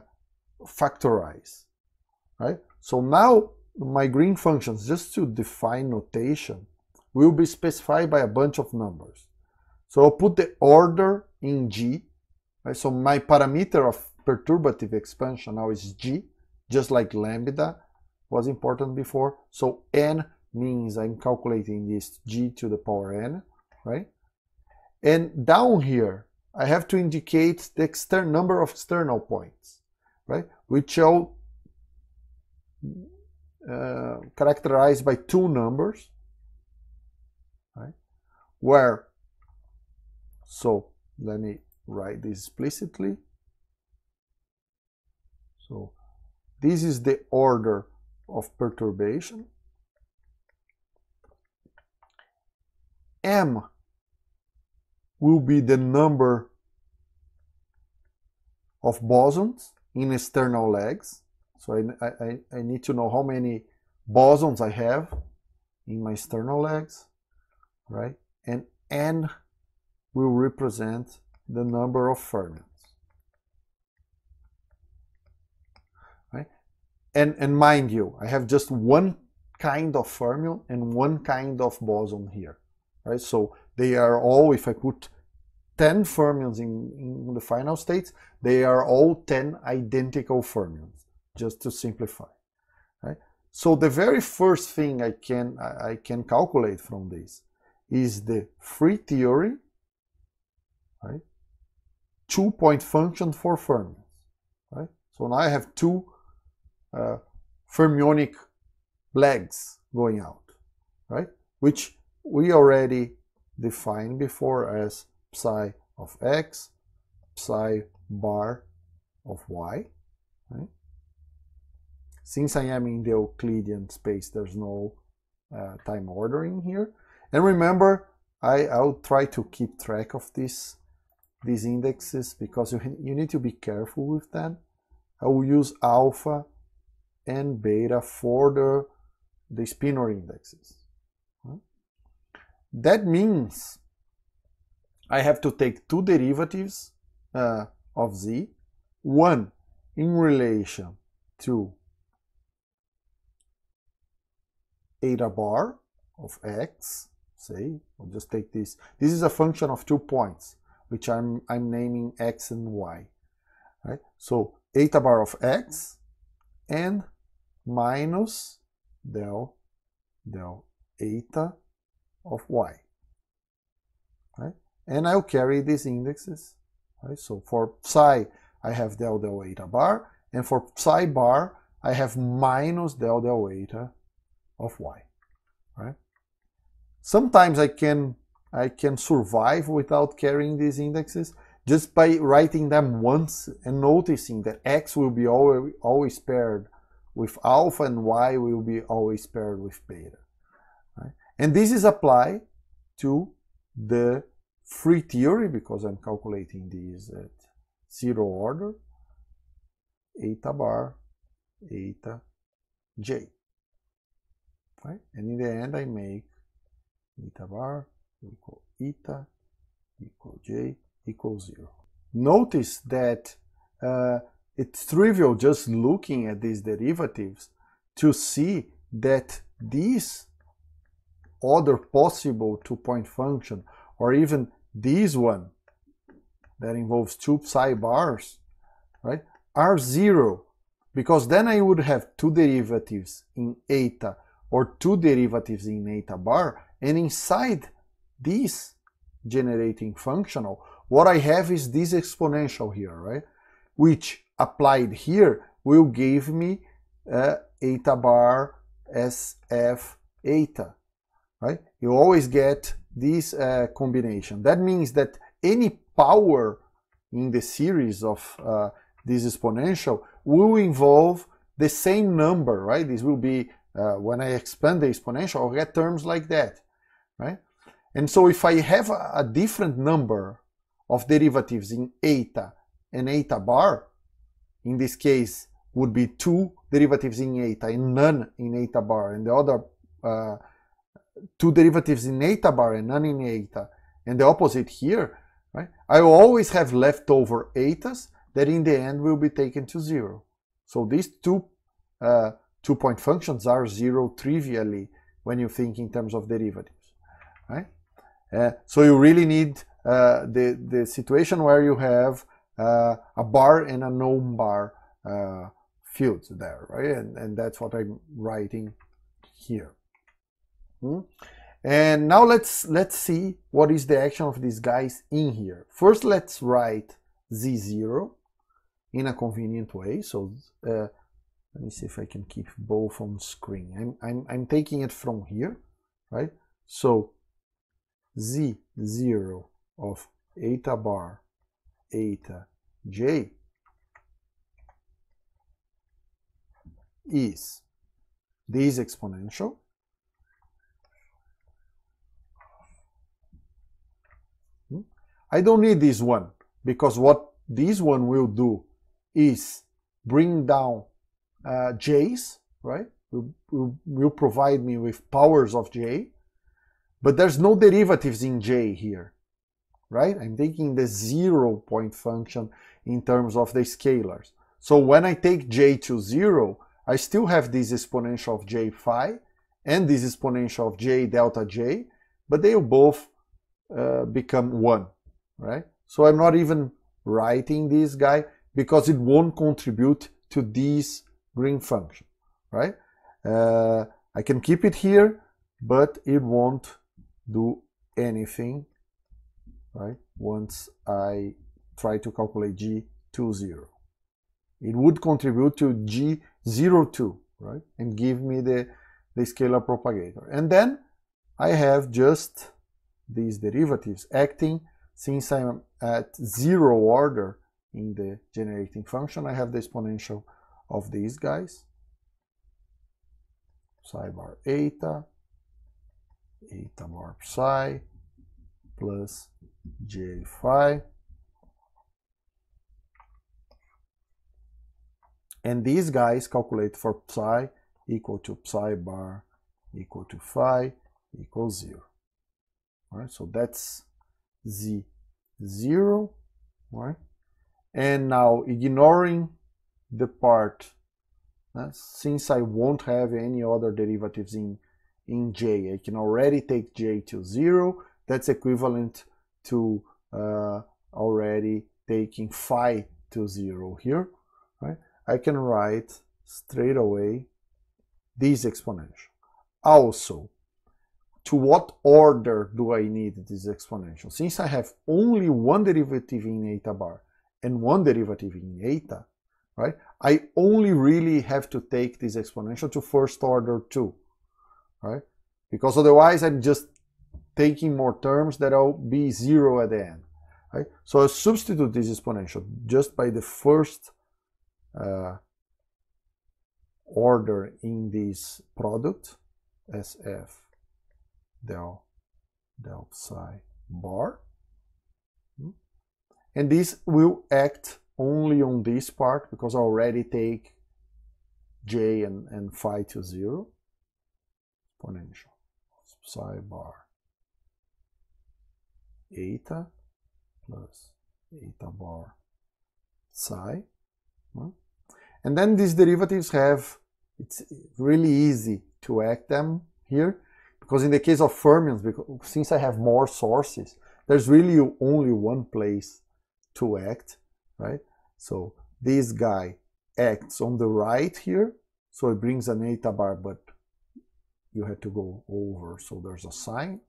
factorize, right? So now my green functions, just to define notation, will be specified by a bunch of numbers. So I'll put the order in G, right? So my parameter of perturbative expansion now is G, just like lambda was important before. So N means I'm calculating this G to the power N, right? And down here, I have to indicate the number of external points, right? Which are uh, characterized by two numbers? Where, so let me write this explicitly. So this is the order of perturbation. M will be the number of bosons in external legs. So I, I, I need to know how many bosons I have in my external legs, right? And N will represent the number of fermions. Right? And, and mind you, I have just one kind of fermion and one kind of boson here. Right? So they are all, if I put 10 fermions in, in the final states, they are all 10 identical fermions, just to simplify. Right? So the very first thing I can, I can calculate from this is the free theory, right? two-point function for fermions. Right? So now I have two uh, fermionic legs going out, right? Which we already defined before as psi of x, psi bar of y. Right? Since I am in the Euclidean space, there's no uh, time ordering here. And remember, I, I'll try to keep track of this, these indexes because you, you need to be careful with them. I will use alpha and beta for the, the spinor indexes. That means I have to take two derivatives uh, of z, one in relation to eta bar of x, say, I'll just take this. This is a function of two points, which I'm, I'm naming x and y. Right? So eta bar of x and minus del del eta of y Right? and I'll carry these indexes. Right? So for psi, I have del del eta bar, and for psi bar, I have minus del del eta of y. Right? Sometimes I can I can survive without carrying these indexes just by writing them once and noticing that x will be always, always paired with alpha and y will be always paired with beta. Right? And this is applied to the free theory because I'm calculating these at zero order, eta bar, eta j. Right? And in the end, I make eta bar equal eta equal j equals zero. Notice that uh, it's trivial just looking at these derivatives to see that this other possible two-point function or even this one that involves two psi bars, right, are zero because then I would have two derivatives in eta or two derivatives in eta bar and inside this generating functional what I have is this exponential here, right, which applied here will give me uh, eta bar sf eta, right? You always get this uh, combination. That means that any power in the series of uh, this exponential will involve the same number, right? This will be, uh, when I expand the exponential, I'll get terms like that, right? And so if I have a, a different number of derivatives in eta and eta bar, in this case would be two derivatives in eta and none in eta bar, and the other uh, two derivatives in eta bar and none in eta, and the opposite here, right? I will always have leftover etas, that in the end will be taken to zero. So these two uh, two-point functions are zero trivially when you think in terms of derivatives, right? Uh, so you really need uh, the, the situation where you have uh, a bar and a non-bar uh, fields there, right? And, and that's what I'm writing here. Hmm? And now let's let's see what is the action of these guys in here. First, let's write z0 in a convenient way. So uh, let me see if I can keep both on screen. I'm, I'm, I'm taking it from here, right? So z0 of eta bar eta j is this exponential? I don't need this one because what this one will do is bring down uh, j's, right? Will, will, will provide me with powers of j, but there's no derivatives in j here, right? I'm taking the zero point function in terms of the scalars. So when I take j to zero, I still have this exponential of j phi and this exponential of j delta j, but they both uh, become 1, right? So I'm not even writing this guy because it won't contribute to this green function, right? Uh, I can keep it here, but it won't do anything, right? Once I try to calculate g to 0. It would contribute to g 0, 2, right? And give me the, the scalar propagator. And then I have just these derivatives acting since I'm at zero order in the generating function, I have the exponential of these guys. Psi bar eta, eta bar psi, plus j phi. And these guys calculate for psi equal to psi bar equal to phi equals 0. All right, so that's z0, right? And now ignoring the part, uh, since I won't have any other derivatives in, in j, I can already take j to 0. That's equivalent to uh, already taking phi to 0 here, right? I can write straight away this exponential. Also, to what order do I need this exponential? Since I have only one derivative in eta bar and one derivative in eta, right? I only really have to take this exponential to first order 2, right? Because otherwise I'm just taking more terms that will be 0 at the end, right? So I substitute this exponential just by the first uh, order in this product, SF del, del psi bar. Hmm? And this will act only on this part because I already take j and, and phi to 0. Exponential psi bar eta plus eta bar psi. And then these derivatives have, it's really easy to act them here because in the case of fermions, because, since I have more sources, there's really only one place to act, right? So this guy acts on the right here, so it brings an eta bar, but you have to go over, so there's a sign.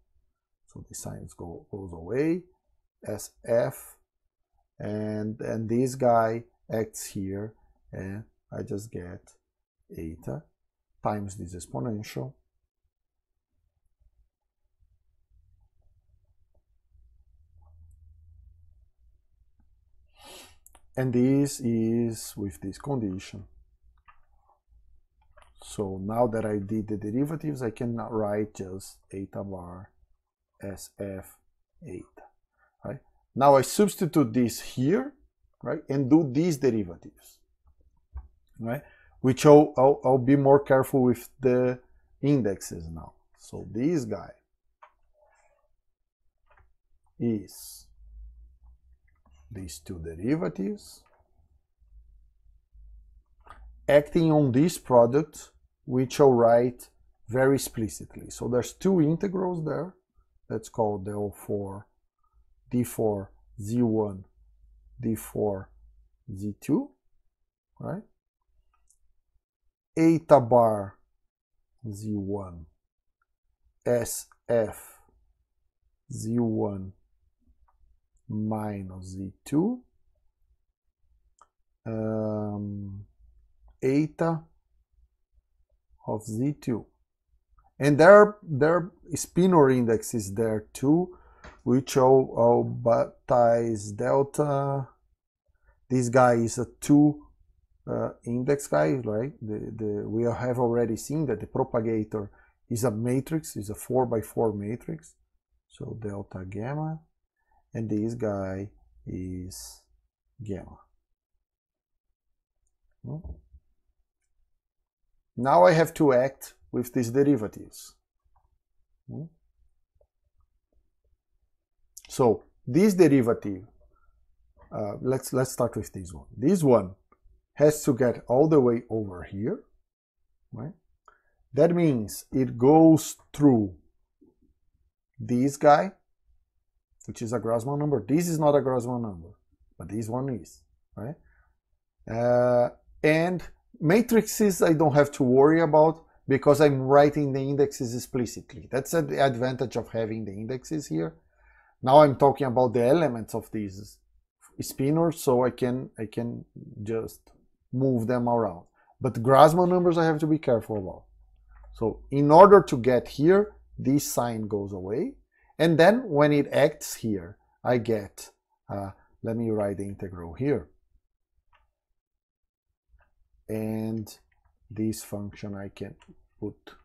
So the sign go, goes away, SF, and, and this guy acts here and I just get eta times this exponential and this is with this condition. So now that I did the derivatives, I can write just eta bar SF eta, right? Now I substitute this here right? And do these derivatives, right? Which I'll, I'll, I'll be more careful with the indexes now. So this guy is these two derivatives acting on this product, which I'll write very explicitly. So there's two integrals there. That's called del 4 d4 z1 d4 z2, right? Eta bar z1 sf z1 minus z2 um, eta of z2 and their, there spinor index is there too which I'll baptize delta. This guy is a 2 uh, index guy right? The, the we have already seen that the propagator is a matrix is a 4 by 4 matrix. So delta gamma. And this guy is gamma. Hmm? Now I have to act with these derivatives hmm? so this derivative uh, let's let's start with this one this one has to get all the way over here right that means it goes through this guy which is a Grassmann number. This is not a Grassmann number, but this one is, right? Uh, and matrices I don't have to worry about because I'm writing the indexes explicitly. That's the advantage of having the indexes here. Now I'm talking about the elements of these spinors, so I can I can just move them around. But Grassmann numbers I have to be careful about. So in order to get here, this sign goes away. And then when it acts here, I get, uh, let me write the integral here. And this function I can put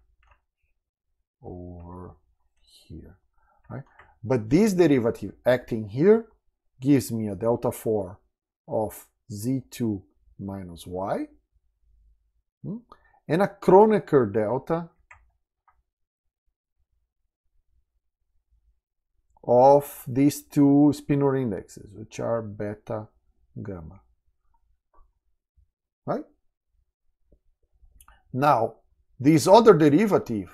over here, right? But this derivative acting here gives me a delta 4 of z2 minus y hmm? and a Kronecker delta of these two spinor indexes, which are beta gamma. Right? Now, this other derivative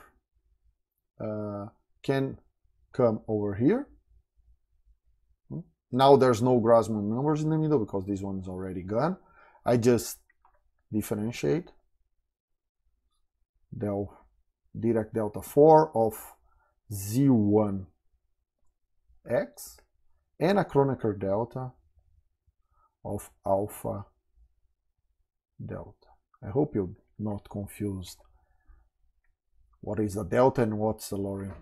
uh, can come over here. Hmm? Now there's no Grassmann numbers in the middle because this one is already gone. I just differentiate del Dirac delta 4 of z1 x and a Kronecker delta of alpha delta. I hope you're not confused what is a delta and what's the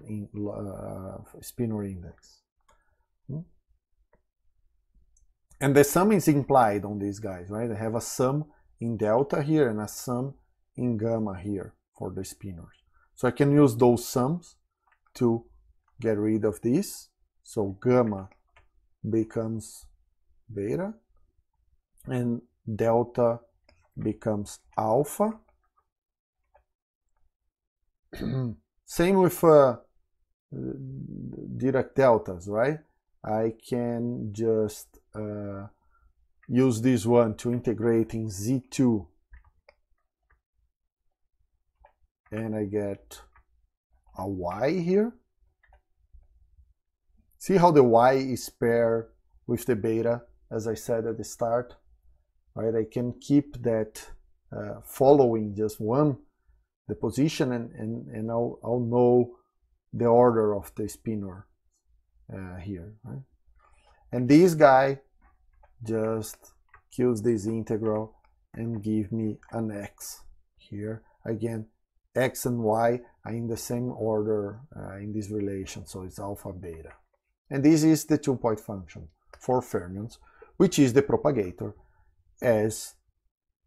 in, uh, spinor index. Hmm? And the sum is implied on these guys, right? I have a sum in delta here and a sum in gamma here for the spinors. So I can use those sums to get rid of this so gamma becomes beta and delta becomes alpha. Same with uh, deltas, right? I can just uh, use this one to integrate in Z2 and I get a Y here See how the y is paired with the beta, as I said at the start, right? I can keep that uh, following just one, the position, and, and, and I'll, I'll know the order of the spinor uh, here, right? And this guy just kills this integral and give me an x here. Again, x and y are in the same order uh, in this relation, so it's alpha beta. And this is the two-point function for fermions, which is the propagator as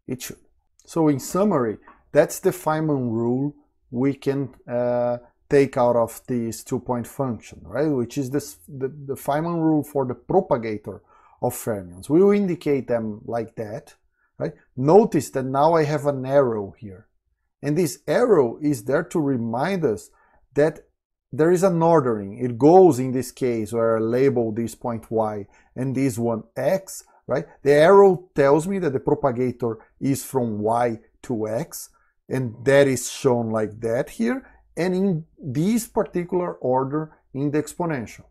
it should. So in summary, that's the Feynman rule we can uh, take out of this two-point function, right? Which is this, the, the Feynman rule for the propagator of fermions. We will indicate them like that, right? Notice that now I have an arrow here. And this arrow is there to remind us that there is an ordering. It goes in this case where I label this point y and this one x, right? The arrow tells me that the propagator is from y 2x, and that is shown like that here, and in this particular order in the exponential.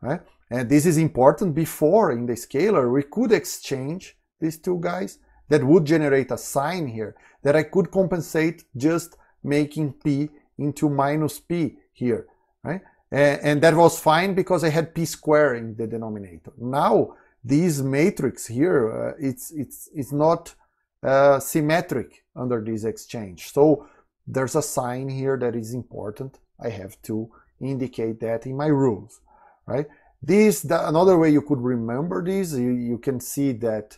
Right? And this is important before in the scalar, we could exchange these two guys that would generate a sign here that I could compensate just making p into minus p here, right? And, and that was fine because I had p square in the denominator. Now, this matrix here, uh, it's, it's, it's not uh, symmetric under this exchange. So there's a sign here that is important. I have to indicate that in my rules, right? This, the, another way you could remember this, you, you can see that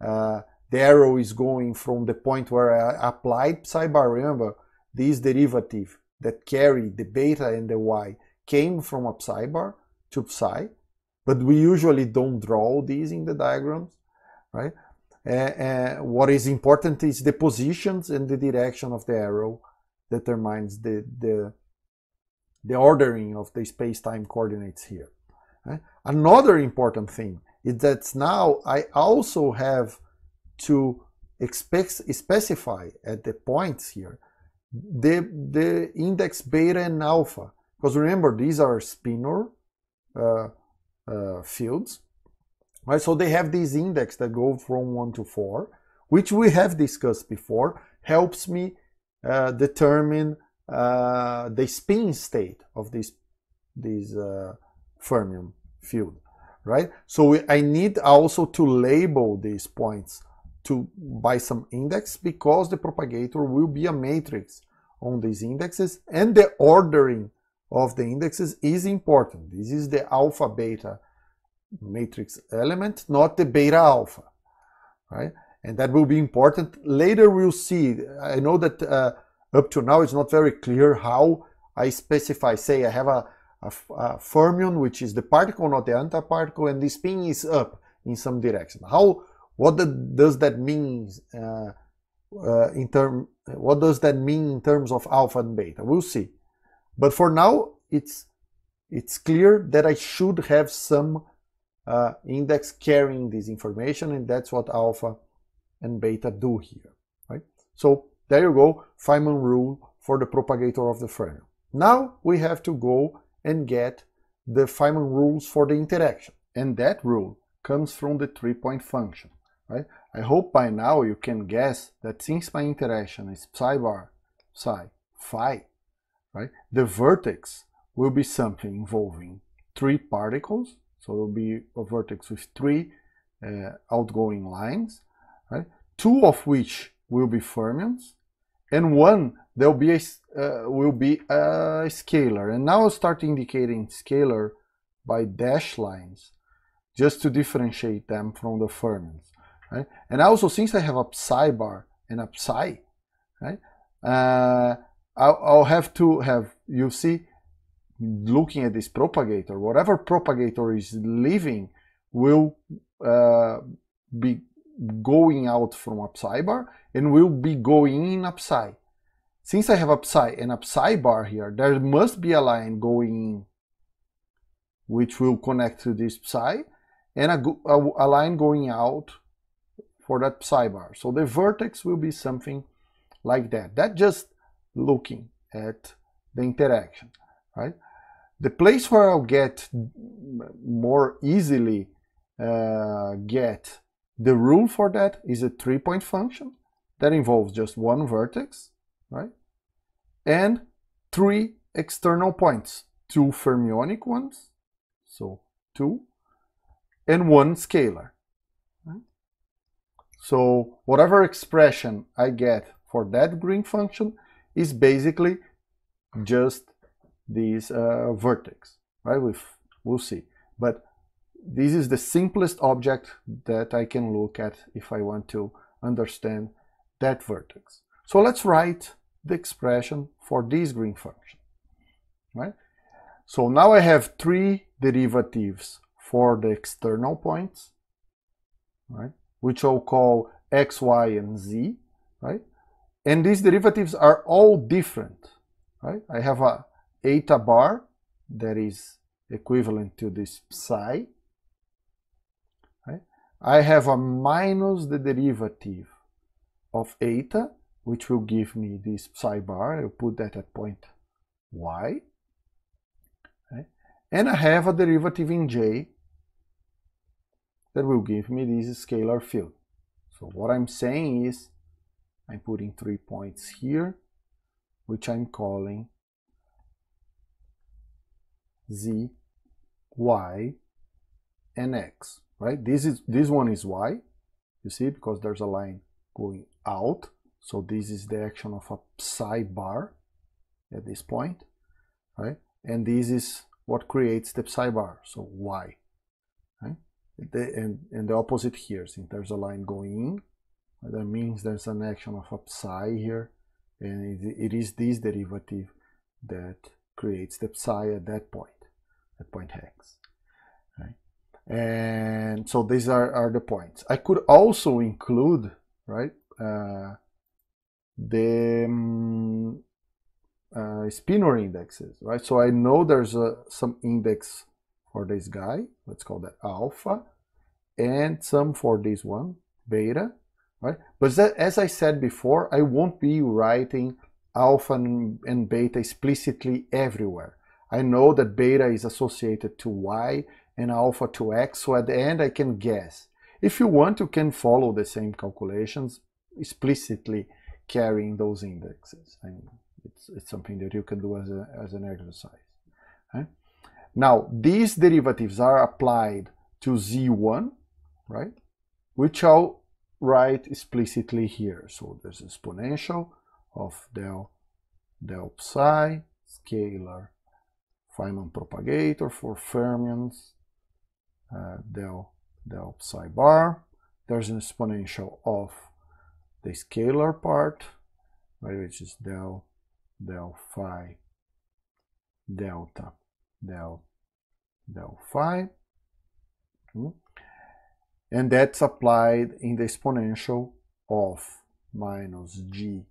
uh, the arrow is going from the point where I applied psi bar. Remember, this derivative that carried the beta and the y came from a psi bar to psi, but we usually don't draw these in the diagrams, right? Uh, uh, what is important is the positions and the direction of the arrow determines the, the, the ordering of the space-time coordinates here. Right? Another important thing is that now I also have to specify at the points here the, the index beta and alpha. Because remember, these are spinor uh, uh, fields. Right? So they have this index that go from 1 to 4, which we have discussed before, helps me uh, determine uh, the spin state of this, this uh, fermion field. Right? So we, I need also to label these points to by some index because the propagator will be a matrix on these indexes and the ordering of the indexes is important. This is the alpha beta matrix element, not the beta alpha, right? And that will be important. Later we'll see. I know that uh, up to now it's not very clear how I specify, say I have a, a, a fermion, which is the particle, not the antiparticle, and the spin is up in some direction. How what the, does that mean uh, uh, in term? What does that mean in terms of alpha and beta? We'll see. But for now, it's it's clear that I should have some uh, index carrying this information, and that's what alpha and beta do here, right? So there you go, Feynman rule for the propagator of the fermion. Now we have to go and get the Feynman rules for the interaction, and that rule comes from the three-point function right? I hope by now you can guess that since my interaction is psi bar, psi, phi, right? The vertex will be something involving three particles, so it will be a vertex with three uh, outgoing lines, right? Two of which will be fermions, and one there will be a, uh, will be a scalar. And now I'll start indicating scalar by dash lines, just to differentiate them from the fermions right? And also, since I have a psi bar and a psi, right? Uh, I'll, I'll have to have, you see, looking at this propagator, whatever propagator is leaving will uh, be going out from a psi bar and will be going in a psi. Since I have a psi and a psi bar here, there must be a line going in which will connect to this psi and a, a, a line going out for that psi bar. So the vertex will be something like that. That just looking at the interaction, right? The place where I'll get more easily uh, get the rule for that is a three-point function that involves just one vertex, right? And three external points, two fermionic ones, so two, and one scalar. So whatever expression I get for that green function is basically just this uh, vertex, right? With, we'll see. But this is the simplest object that I can look at if I want to understand that vertex. So let's write the expression for this green function, right? So now I have three derivatives for the external points, right? which I'll call x, y, and z, right? And these derivatives are all different, right? I have a eta bar that is equivalent to this psi? I have a minus the derivative of eta, which will give me this psi bar. I'll put that at point y. And I have a derivative in j that will give me this scalar field. So what I'm saying is I'm putting three points here, which I'm calling z, y, and x, right? This is this one is y, you see, because there's a line going out. So this is the action of a psi bar at this point, right? And this is what creates the psi bar, so y, right? The, and, and the opposite here, since there's a line going in, that means there's an action of a psi here, and it, it is this derivative that creates the psi at that point, at point x. Right? And so these are, are the points. I could also include, right, uh, the um, uh, spinor indexes, right? So I know there's a, some index for this guy, let's call that alpha, and some for this one, beta, right? But that, as I said before, I won't be writing alpha and, and beta explicitly everywhere. I know that beta is associated to y and alpha to x, so at the end I can guess. If you want, you can follow the same calculations explicitly carrying those indexes. Mean, it's, it's something that you can do as, a, as an exercise. Okay? Now, these derivatives are applied to z1, right? Which I'll write explicitly here. So there's exponential of del, del psi, scalar Feynman propagator for fermions, uh, del, del psi bar. There's an exponential of the scalar part, right, which is del, del phi, delta, del, del phi. Hmm? And that's applied in the exponential of minus g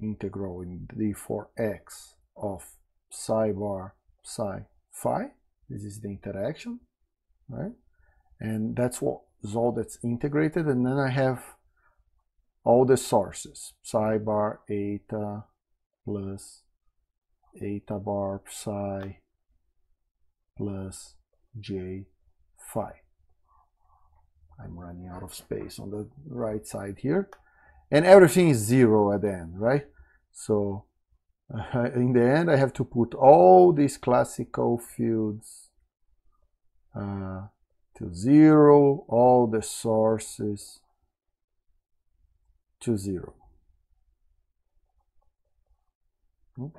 integral in d for x of psi bar psi phi. This is the interaction, right? And that's what is all that's integrated. And then I have all the sources, psi bar eta plus eta bar psi plus j phi. I'm running out of space on the right side here. And everything is zero at the end, right? So uh, in the end, I have to put all these classical fields uh, to zero, all the sources to zero.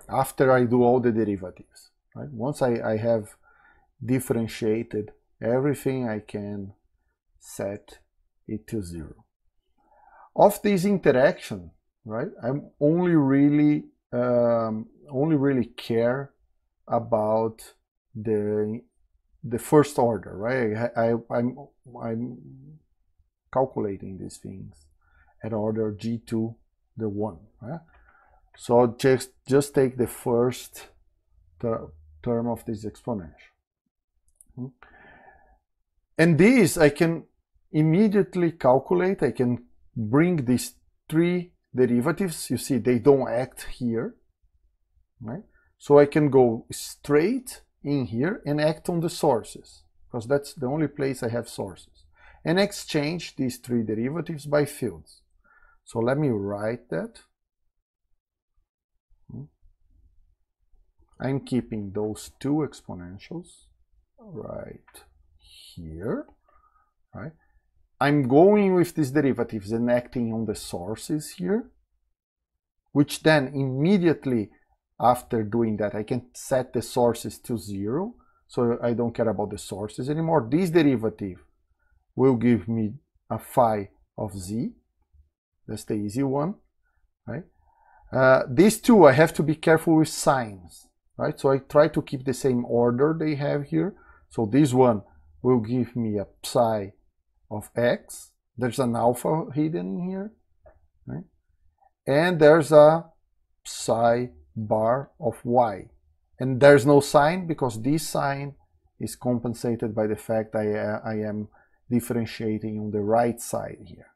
After I do all the derivatives, right? Once I, I have differentiated everything, I can set it to zero. Of this interaction, right, I'm only really um, only really care about the the first order, right? I, I, I'm I'm calculating these things at order g2 the one, right? So just just take the first ter term of this exponential. Hmm? And this I can immediately calculate, I can bring these three derivatives. You see, they don't act here, right? So I can go straight in here and act on the sources, because that's the only place I have sources, and exchange these three derivatives by fields. So let me write that. I'm keeping those two exponentials right here, right? I'm going with these derivatives and acting on the sources here, which then immediately after doing that, I can set the sources to zero. So I don't care about the sources anymore. This derivative will give me a phi of z. That's the easy one, right? Uh, these two, I have to be careful with signs, right? So I try to keep the same order they have here. So this one will give me a psi of x. There's an alpha hidden in here. Right? And there's a psi bar of y. And there's no sign because this sign is compensated by the fact I, uh, I am differentiating on the right side here.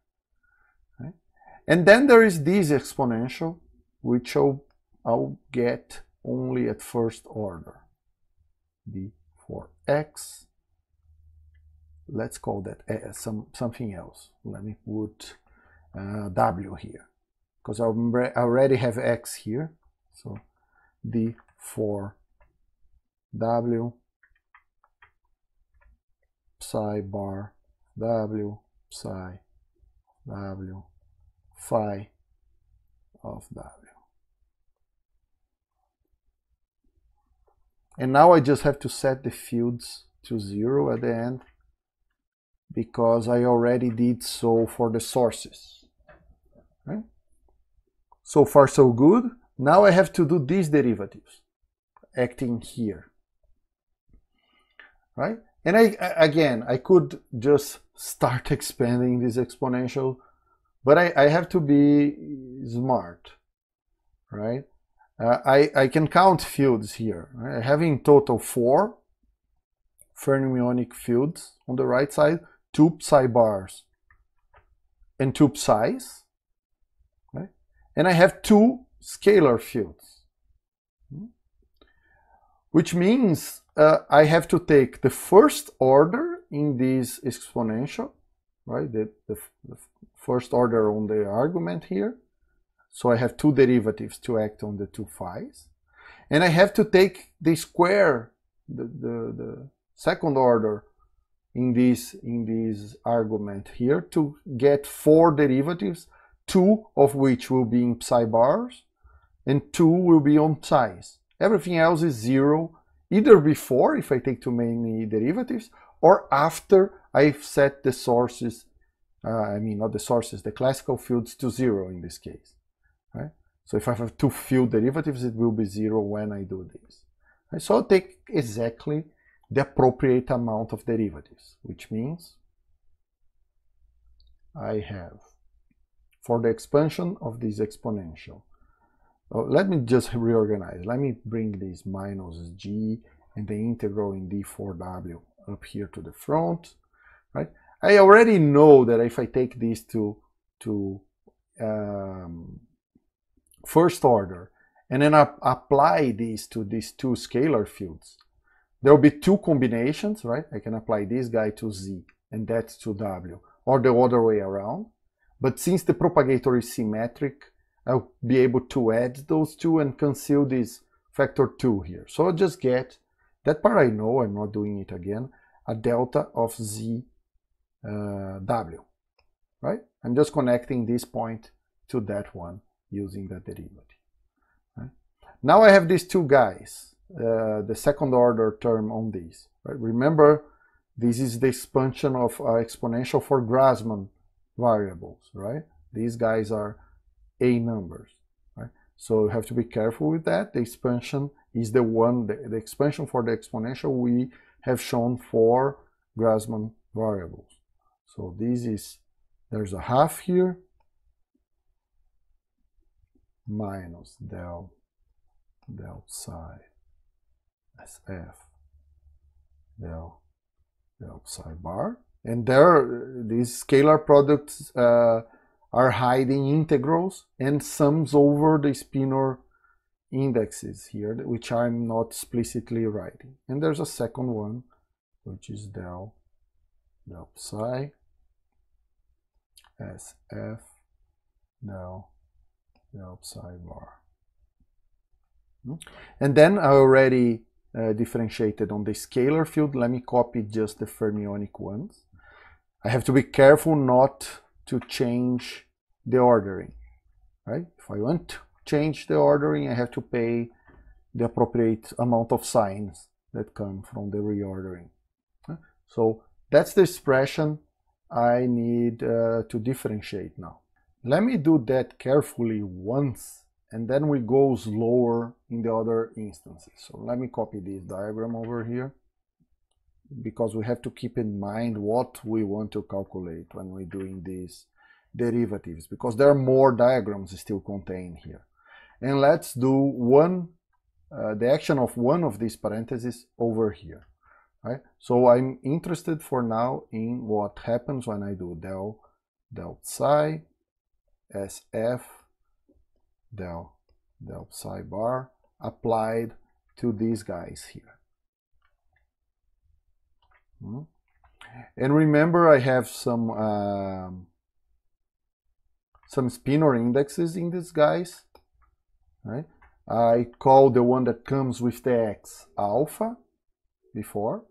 And then there is this exponential, which I'll, I'll get only at first order. d for x. Let's call that uh, some something else. Let me put uh, w here because I already have x here. So d for w psi bar w psi w phi of w. And now I just have to set the fields to zero at the end because I already did so for the sources. So far so good. Now I have to do these derivatives acting here. Right? And I again, I could just start expanding this exponential, but I, I have to be smart, right? Uh, I, I can count fields here. Right? I have in total four fermionic fields on the right side, two psi bars and two psi's. Right? And I have two scalar fields, which means uh, I have to take the first order in this exponential, right? The, the, the first order on the argument here, so I have two derivatives to act on the two phi's. And I have to take the square, the, the, the second order in this, in this argument here to get four derivatives, two of which will be in psi bars and two will be on psi's. Everything else is zero, either before, if I take too many derivatives, or after I've set the sources, uh, I mean, not the sources, the classical fields to zero in this case right? So if I have two field derivatives, it will be zero when I do this. Right? So I'll take exactly the appropriate amount of derivatives, which means I have, for the expansion of this exponential, oh, let me just reorganize. Let me bring this minus g and the integral in d4w up here to the front, right? I already know that if I take these to, to um, first order, and then I apply these to these two scalar fields, there will be two combinations, right? I can apply this guy to z and that to w, or the other way around. But since the propagator is symmetric, I'll be able to add those two and conceal this factor 2 here. So I'll just get, that part I know, I'm not doing it again, a delta of z uh, w, right? I'm just connecting this point to that one using that derivative. Right? Now I have these two guys, uh, the second order term on these. Right? Remember, this is the expansion of uh, exponential for Grassmann variables, right? These guys are A numbers, right? So you have to be careful with that. The expansion is the one, the, the expansion for the exponential we have shown for Grassmann variables. So this is, there's a half here, minus del del psi sf del del psi bar and there these scalar products uh, are hiding integrals and sums over the spinor indexes here which I'm not explicitly writing and there's a second one which is del del psi sf del the upside bar. Hmm? And then I already uh, differentiated on the scalar field. Let me copy just the fermionic ones. I have to be careful not to change the ordering, right? If I want to change the ordering, I have to pay the appropriate amount of signs that come from the reordering. So that's the expression I need uh, to differentiate now. Let me do that carefully once and then we go slower in the other instances. So let me copy this diagram over here because we have to keep in mind what we want to calculate when we're doing these derivatives because there are more diagrams still contained here. And let's do one, uh, the action of one of these parentheses over here. Right? So I'm interested for now in what happens when I do del, del psi as f del del psi bar applied to these guys here. Hmm? And remember I have some um, some spinor indexes in these guys, right? I call the one that comes with the X alpha before,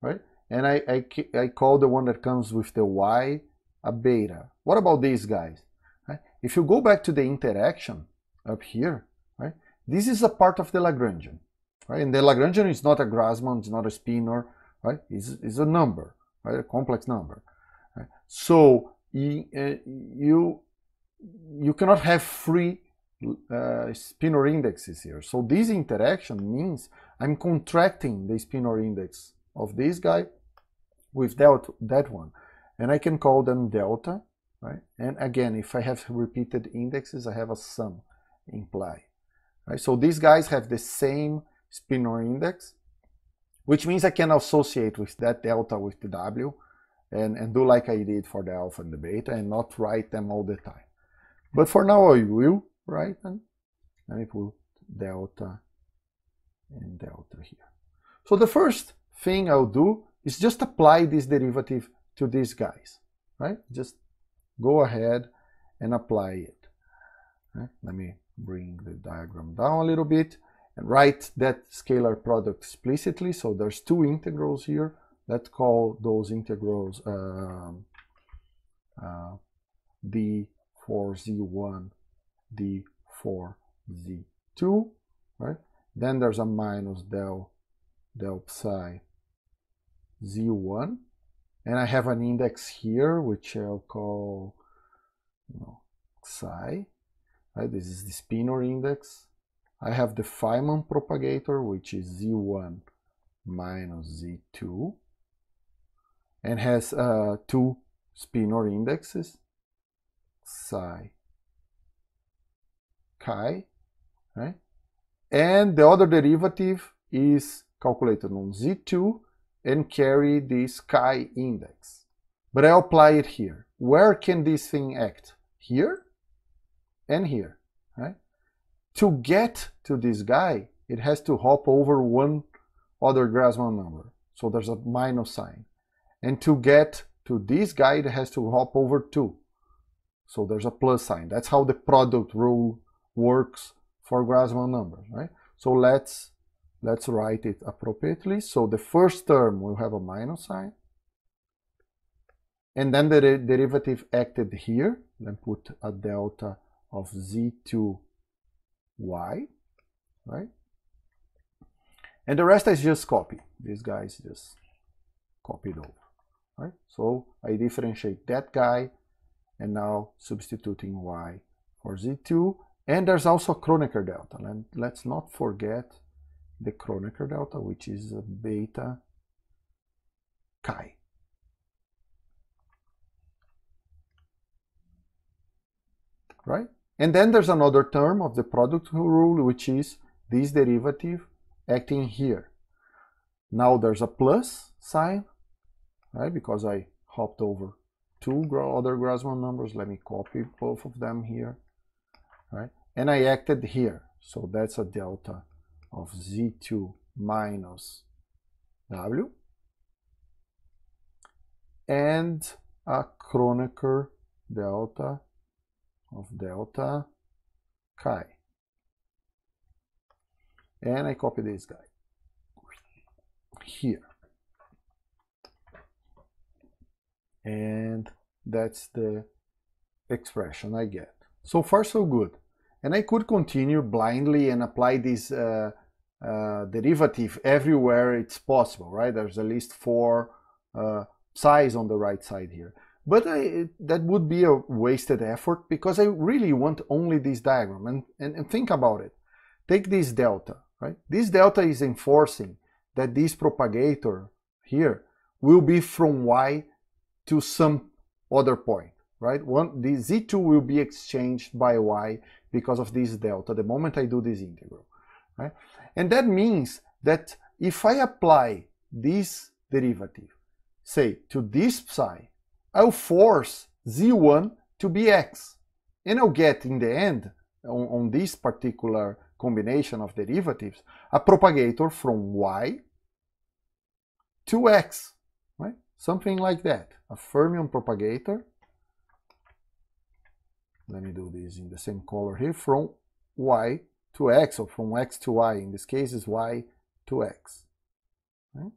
right? And I, I, I call the one that comes with the Y a beta. What about these guys? Right? If you go back to the interaction up here, right? This is a part of the Lagrangian, right? And the Lagrangian is not a Grassmann, it's not a spinor, right? It's, it's a number, right? A complex number. Right? So you, uh, you you cannot have free uh, spinor indexes here. So this interaction means I'm contracting the spinor index of this guy with delta, that one. And I can call them delta, right? And again, if I have repeated indexes, I have a sum imply. Right? So these guys have the same spinor index, which means I can associate with that delta with the W and, and do like I did for the alpha and the beta and not write them all the time. But for now I will write them. Let me put delta and delta here. So the first thing I'll do is just apply this derivative to these guys, right? Just go ahead and apply it. Right? Let me bring the diagram down a little bit and write that scalar product explicitly. So there's two integrals here. Let's call those integrals um, uh, d4z1, d4z2, right? Then there's a minus del, del psi z1, and I have an index here, which I'll call you know, psi, right? This is the spinor index. I have the Feynman propagator, which is z1 minus z2, and has uh, two spinor indexes, psi chi, right? And the other derivative is calculated on z2 and carry this chi index. But I apply it here. Where can this thing act? Here and here, right? To get to this guy, it has to hop over one other Grassmann number. So there's a minus sign. And to get to this guy, it has to hop over two. So there's a plus sign. That's how the product rule works for Grassmann numbers, right? So let's let's write it appropriately. So the first term will have a minus sign. And then the derivative acted here. Then put a delta of z2y, right? And the rest is just copy. These guys just copied over, right? So I differentiate that guy and now substituting y for z2. And there's also Kronecker delta. And let's not forget the Kronecker delta, which is beta chi. Right? And then there's another term of the product rule, which is this derivative acting here. Now there's a plus sign, right? Because I hopped over two other Grassmann numbers. Let me copy both of them here, right? And I acted here. So that's a delta of Z2 minus W and a Kronecker delta of delta chi. And I copy this guy here. And that's the expression I get. So far so good. And I could continue blindly and apply this uh, uh, derivative everywhere it's possible, right? There's at least four uh, psi's on the right side here. But I, that would be a wasted effort because I really want only this diagram. And, and, and think about it. Take this delta, right? This delta is enforcing that this propagator here will be from y to some other point, right? One, the z2 will be exchanged by y because of this delta the moment I do this integral, right? And that means that if I apply this derivative, say, to this psi, I'll force z1 to be x, And I'll get in the end, on, on this particular combination of derivatives, a propagator from y to x, right? Something like that, a fermion propagator. Let me do this in the same color here, from y to x, or from x to y. In this case, is y to x. Right?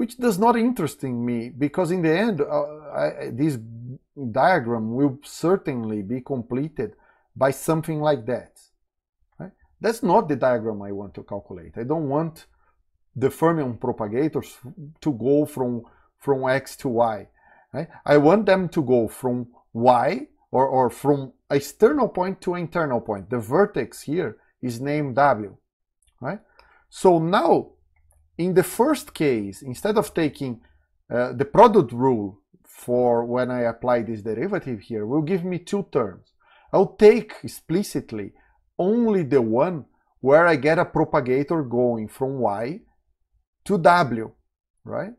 Which does not interest in me, because in the end, uh, I, this diagram will certainly be completed by something like that. Right? That's not the diagram I want to calculate. I don't want the fermion propagators to go from, from x to y. Right? I want them to go from y or, or from external point to internal point. The vertex here is named w. Right? So now, in the first case, instead of taking uh, the product rule for when I apply this derivative here will give me two terms. I'll take explicitly only the one where I get a propagator going from y to w, right?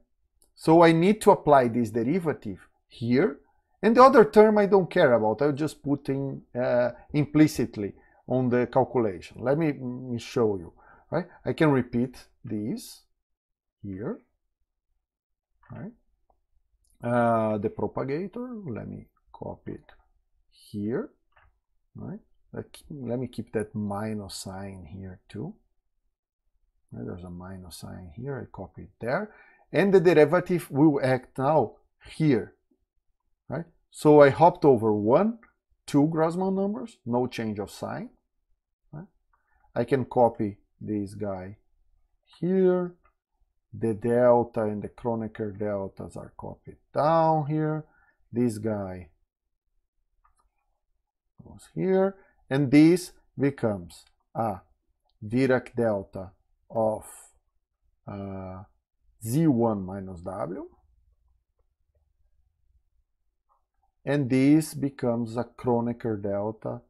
So I need to apply this derivative here. And the other term I don't care about. I'll just put in uh, implicitly on the calculation. Let me, me show you. Right? I can repeat this here. Right? Uh, the propagator, let me copy it here. Right? Let me keep that minus sign here too. There's a minus sign here, I copy it there. And the derivative will act now here, right? So I hopped over one, two Grassmann numbers, no change of sign. Right? I can copy this guy here. The delta and the Kronecker deltas are copied down here. This guy goes here. And this becomes a Dirac delta of uh, z1 minus w. And this becomes a Kronecker delta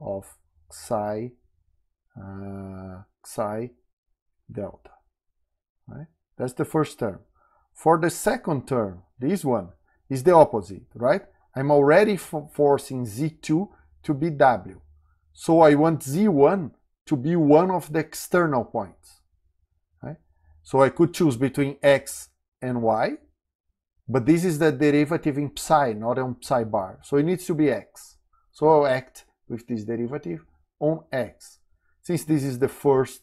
of psi, uh, psi delta. Right? That's the first term. For the second term, this one is the opposite, right? I'm already forcing z2 to be w. So I want z1 to be one of the external points. Right? So I could choose between x and y, but this is the derivative in psi, not on psi bar. So it needs to be x. So I'll act with this derivative on x. Since this is the first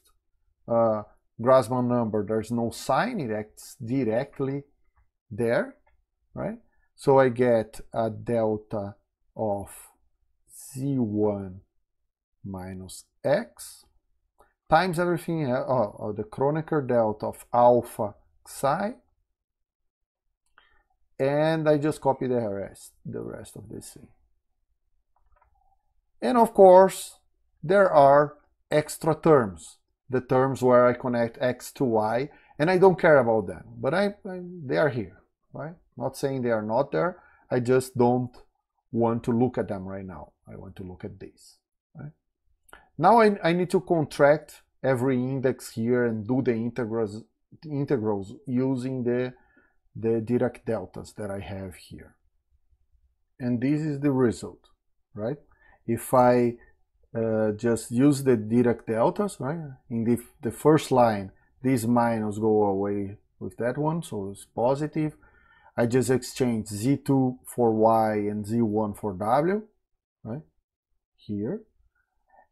uh, Grassmann number, there's no sign, it acts directly there, right? So I get a delta of z1 minus x times everything, oh, oh, the Kronecker delta of alpha psi, and I just copy the rest, the rest of this thing. And of course, there are extra terms, the terms where I connect x to y, and I don't care about them, but I, I they are here, right? Not saying they are not there, I just don't want to look at them right now. I want to look at this. Now I, I need to contract every index here and do the integrals, integrals using the, the Dirac deltas that I have here. And this is the result, right? If I uh, just use the Dirac deltas, right? In the, the first line, these minus go away with that one, so it's positive. I just exchange Z2 for Y and Z1 for W, right? Here.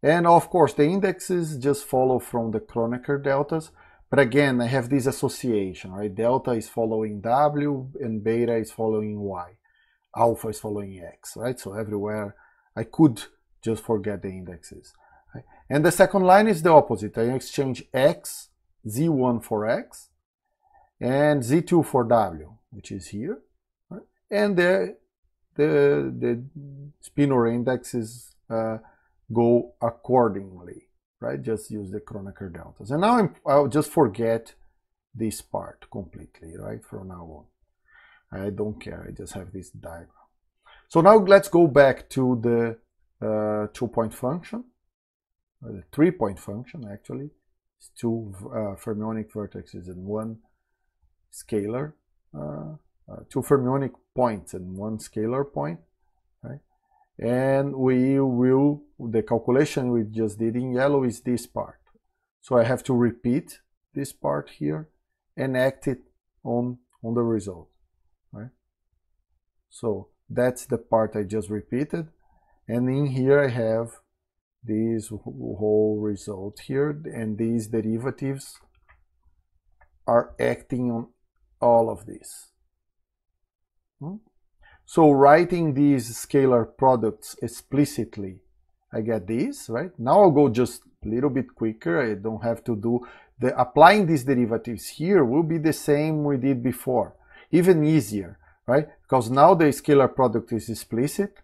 And of course, the indexes just follow from the Kronecker deltas. But again, I have this association, right? Delta is following W and beta is following Y. Alpha is following X, right? So everywhere I could just forget the indexes. And the second line is the opposite. I exchange X, Z1 for X, and Z2 for W, which is here. And the, the, the spinor index is uh, go accordingly, right? Just use the Kronecker deltas. And now I'm, I'll just forget this part completely, right? From now on. I don't care, I just have this diagram. So now let's go back to the uh, two-point function, the three-point function actually. It's two uh, fermionic vertices and one scalar, uh, uh, two fermionic points and one scalar point, right? and we will, the calculation we just did in yellow is this part. So I have to repeat this part here and act it on, on the result, right? So that's the part I just repeated. And in here I have this whole result here and these derivatives are acting on all of this. Hmm? So writing these scalar products explicitly, I get this, right? Now I'll go just a little bit quicker. I don't have to do the applying these derivatives here will be the same we did before, even easier, right? Because now the scalar product is explicit,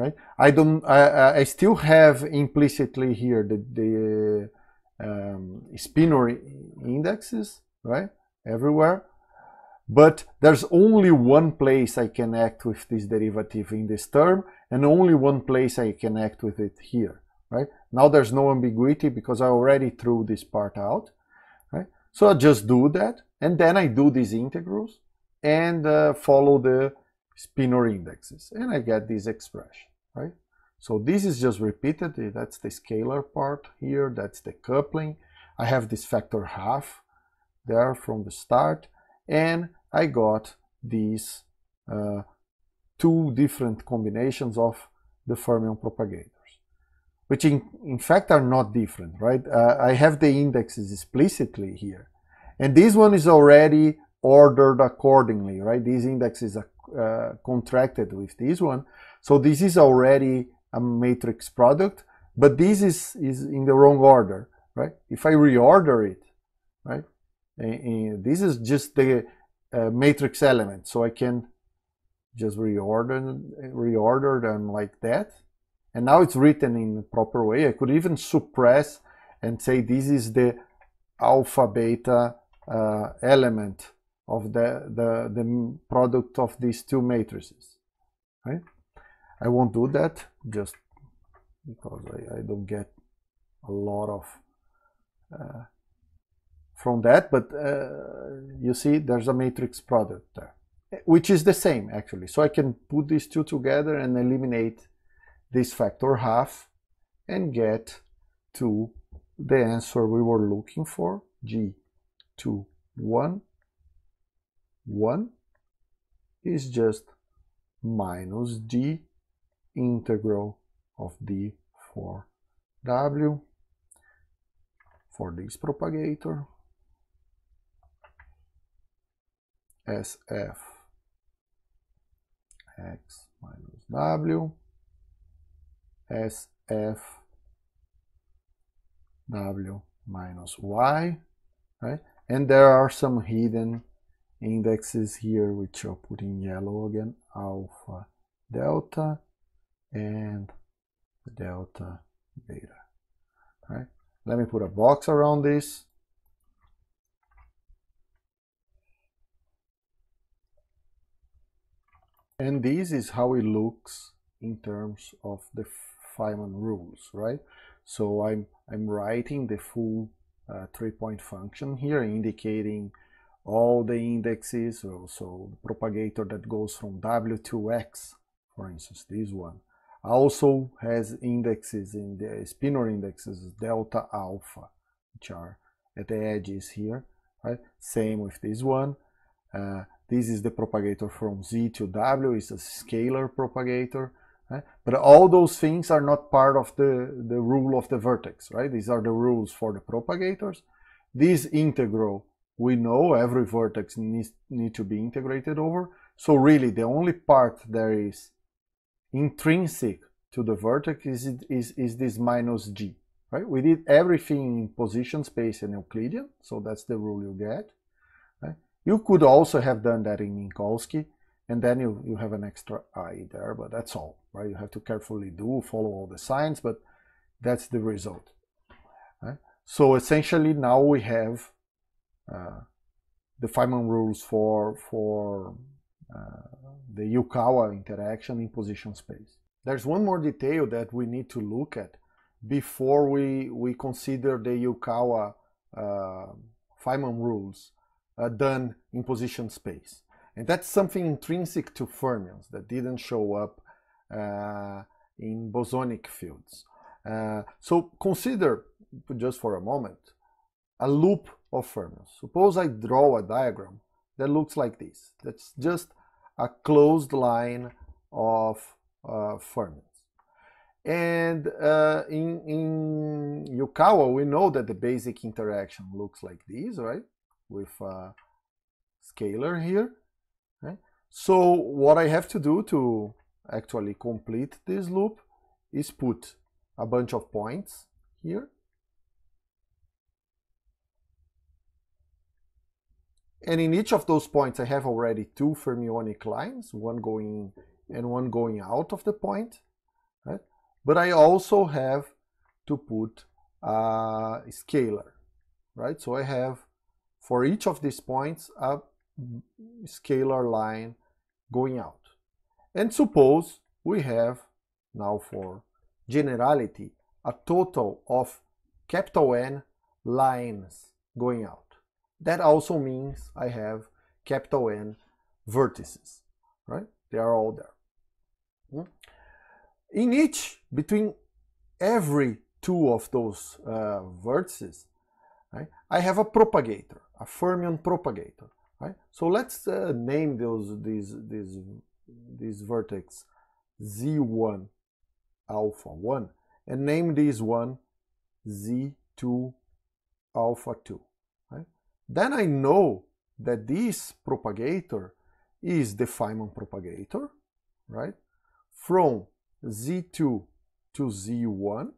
right? I don't, I, I still have implicitly here the, the um, spinor indexes, right? Everywhere. But there's only one place I can act with this derivative in this term, and only one place I can act with it here, right? Now there's no ambiguity because I already threw this part out, right? So I just do that, and then I do these integrals and uh, follow the spinor indexes, and I get this expression, right? So this is just repeated, that's the scalar part here, that's the coupling. I have this factor half there from the start, and I got these uh, two different combinations of the fermion propagators, which in, in fact are not different, right? Uh, I have the indexes explicitly here. And this one is already ordered accordingly, right? These indexes are uh, contracted with this one. So this is already a matrix product, but this is, is in the wrong order, right? If I reorder it, right? And, and this is just the uh, matrix element. So I can just reorder, reorder them like that. And now it's written in the proper way. I could even suppress and say this is the alpha beta uh, element of the, the, the product of these two matrices. Right? I won't do that just because I, I don't get a lot of uh, from that, but uh, you see there's a matrix product there, which is the same actually. So I can put these two together and eliminate this factor half and get to the answer we were looking for, g to 1, 1 is just minus d integral of d four w for this propagator. SF x minus w. SF w minus y, right? And there are some hidden indexes here, which I'll put in yellow again, alpha, delta, and delta beta, right? Let me put a box around this. And this is how it looks in terms of the Feynman rules, right? So I'm, I'm writing the full uh, three-point function here, indicating all the indexes, so the propagator that goes from W to X, for instance, this one, also has indexes in the spinor indexes delta alpha, which are at the edges here, right? Same with this one. Uh, this is the propagator from Z to W, it's a scalar propagator. Right? But all those things are not part of the, the rule of the vertex, right? These are the rules for the propagators. This integral, we know every vertex needs need to be integrated over. So really the only part that is intrinsic to the vertex is, is, is this minus g, right? We did everything in position space and Euclidean, so that's the rule you get. You could also have done that in Minkowski, and then you, you have an extra i there, but that's all, right? You have to carefully do, follow all the signs, but that's the result. Right? So essentially now we have uh, the Feynman rules for, for the Yukawa interaction in position space. There's one more detail that we need to look at before we, we consider the Yukawa uh, Feynman rules uh, done in position space. And that's something intrinsic to fermions that didn't show up uh, in bosonic fields. Uh, so consider, just for a moment, a loop of fermions. Suppose I draw a diagram that looks like this. That's just a closed line of uh, fermions. And uh, in, in Yukawa, we know that the basic interaction looks like this, right? With a scalar here. So what I have to do to actually complete this loop is put a bunch of points here. And in each of those points, I have already two fermionic lines, one going in and one going out of the point. Right? But I also have to put a scalar, right? So I have for each of these points a scalar line going out. And suppose we have now for generality a total of capital N lines going out. That also means I have capital N vertices, right? They are all there. Hmm? In each, between every two of those uh, vertices, right, I have a propagator, a fermion propagator. Right? So let's uh, name those these these these vertex z1 alpha 1 and name this one z2 alpha 2. Then I know that this propagator is the Feynman propagator, right? From z2 to z1,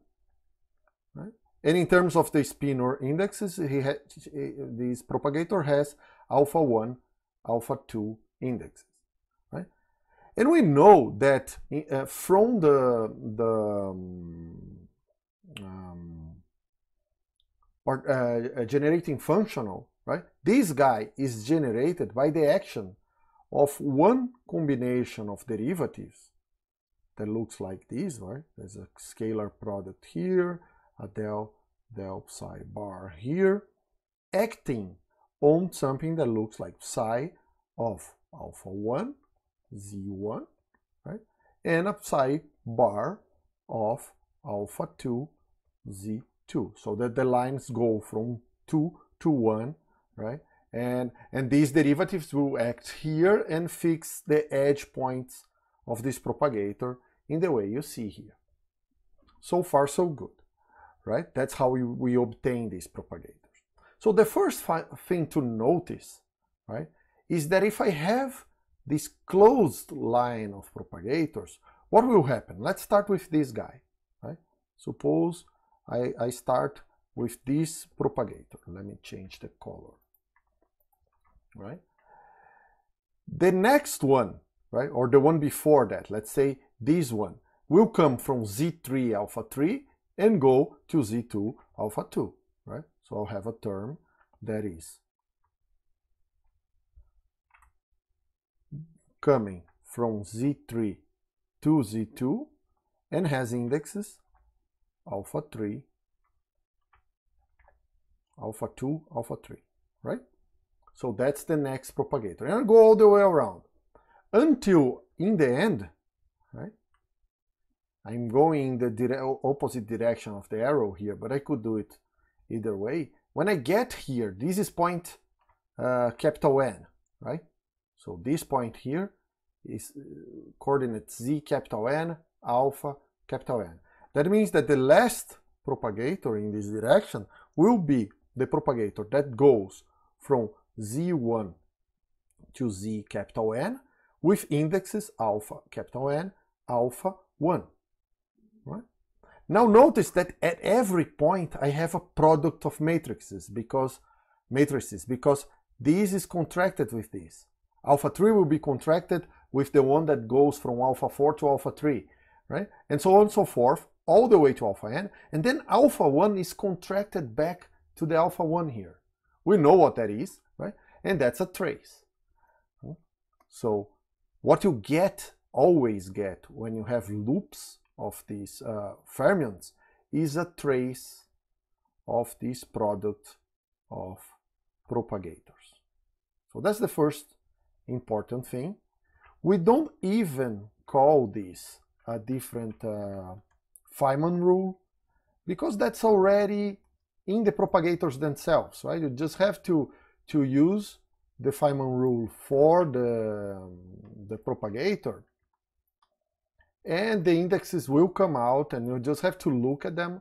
right? And in terms of the spinor indexes, he this propagator has alpha 1, alpha 2 indexes, right? And we know that uh, from the, the um, um, uh, generating functional, right? This guy is generated by the action of one combination of derivatives that looks like this, right? There's a scalar product here, a del del psi bar here, acting on something that looks like psi of alpha 1, z1, right? And a psi bar of alpha 2, z2. So that the lines go from 2 to 1, right? And, and these derivatives will act here and fix the edge points of this propagator in the way you see here. So far, so good, right? That's how we, we obtain these propagators. So the first thing to notice, right, is that if I have this closed line of propagators, what will happen? Let's start with this guy, right? Suppose I, I start with this propagator. Let me change the color, right? The next one, right, or the one before that, let's say this one, will come from Z3 alpha 3 and go to Z2 alpha 2, right? So I'll have a term that is coming from Z3 to Z2 and has indexes alpha 3, alpha 2, alpha 3, right? So that's the next propagator. And I go all the way around until in the end, right? I'm going the dire opposite direction of the arrow here, but I could do it either way. When I get here, this is point uh, capital N, right? So this point here is uh, coordinate z capital N, alpha capital N. That means that the last propagator in this direction will be the propagator that goes from z1 to z capital N with indexes alpha capital N, alpha 1. Right? Now notice that at every point I have a product of matrices because matrices because this is contracted with this. Alpha 3 will be contracted with the one that goes from alpha 4 to alpha 3, right? And so on and so forth, all the way to alpha n. And then alpha 1 is contracted back to the alpha 1 here. We know what that is? And that's a trace. So what you get, always get, when you have loops of these uh, fermions is a trace of this product of propagators. So that's the first important thing. We don't even call this a different uh, Feynman rule because that's already in the propagators themselves, right? You just have to, to use the Feynman rule for the, the propagator and the indexes will come out and you just have to look at them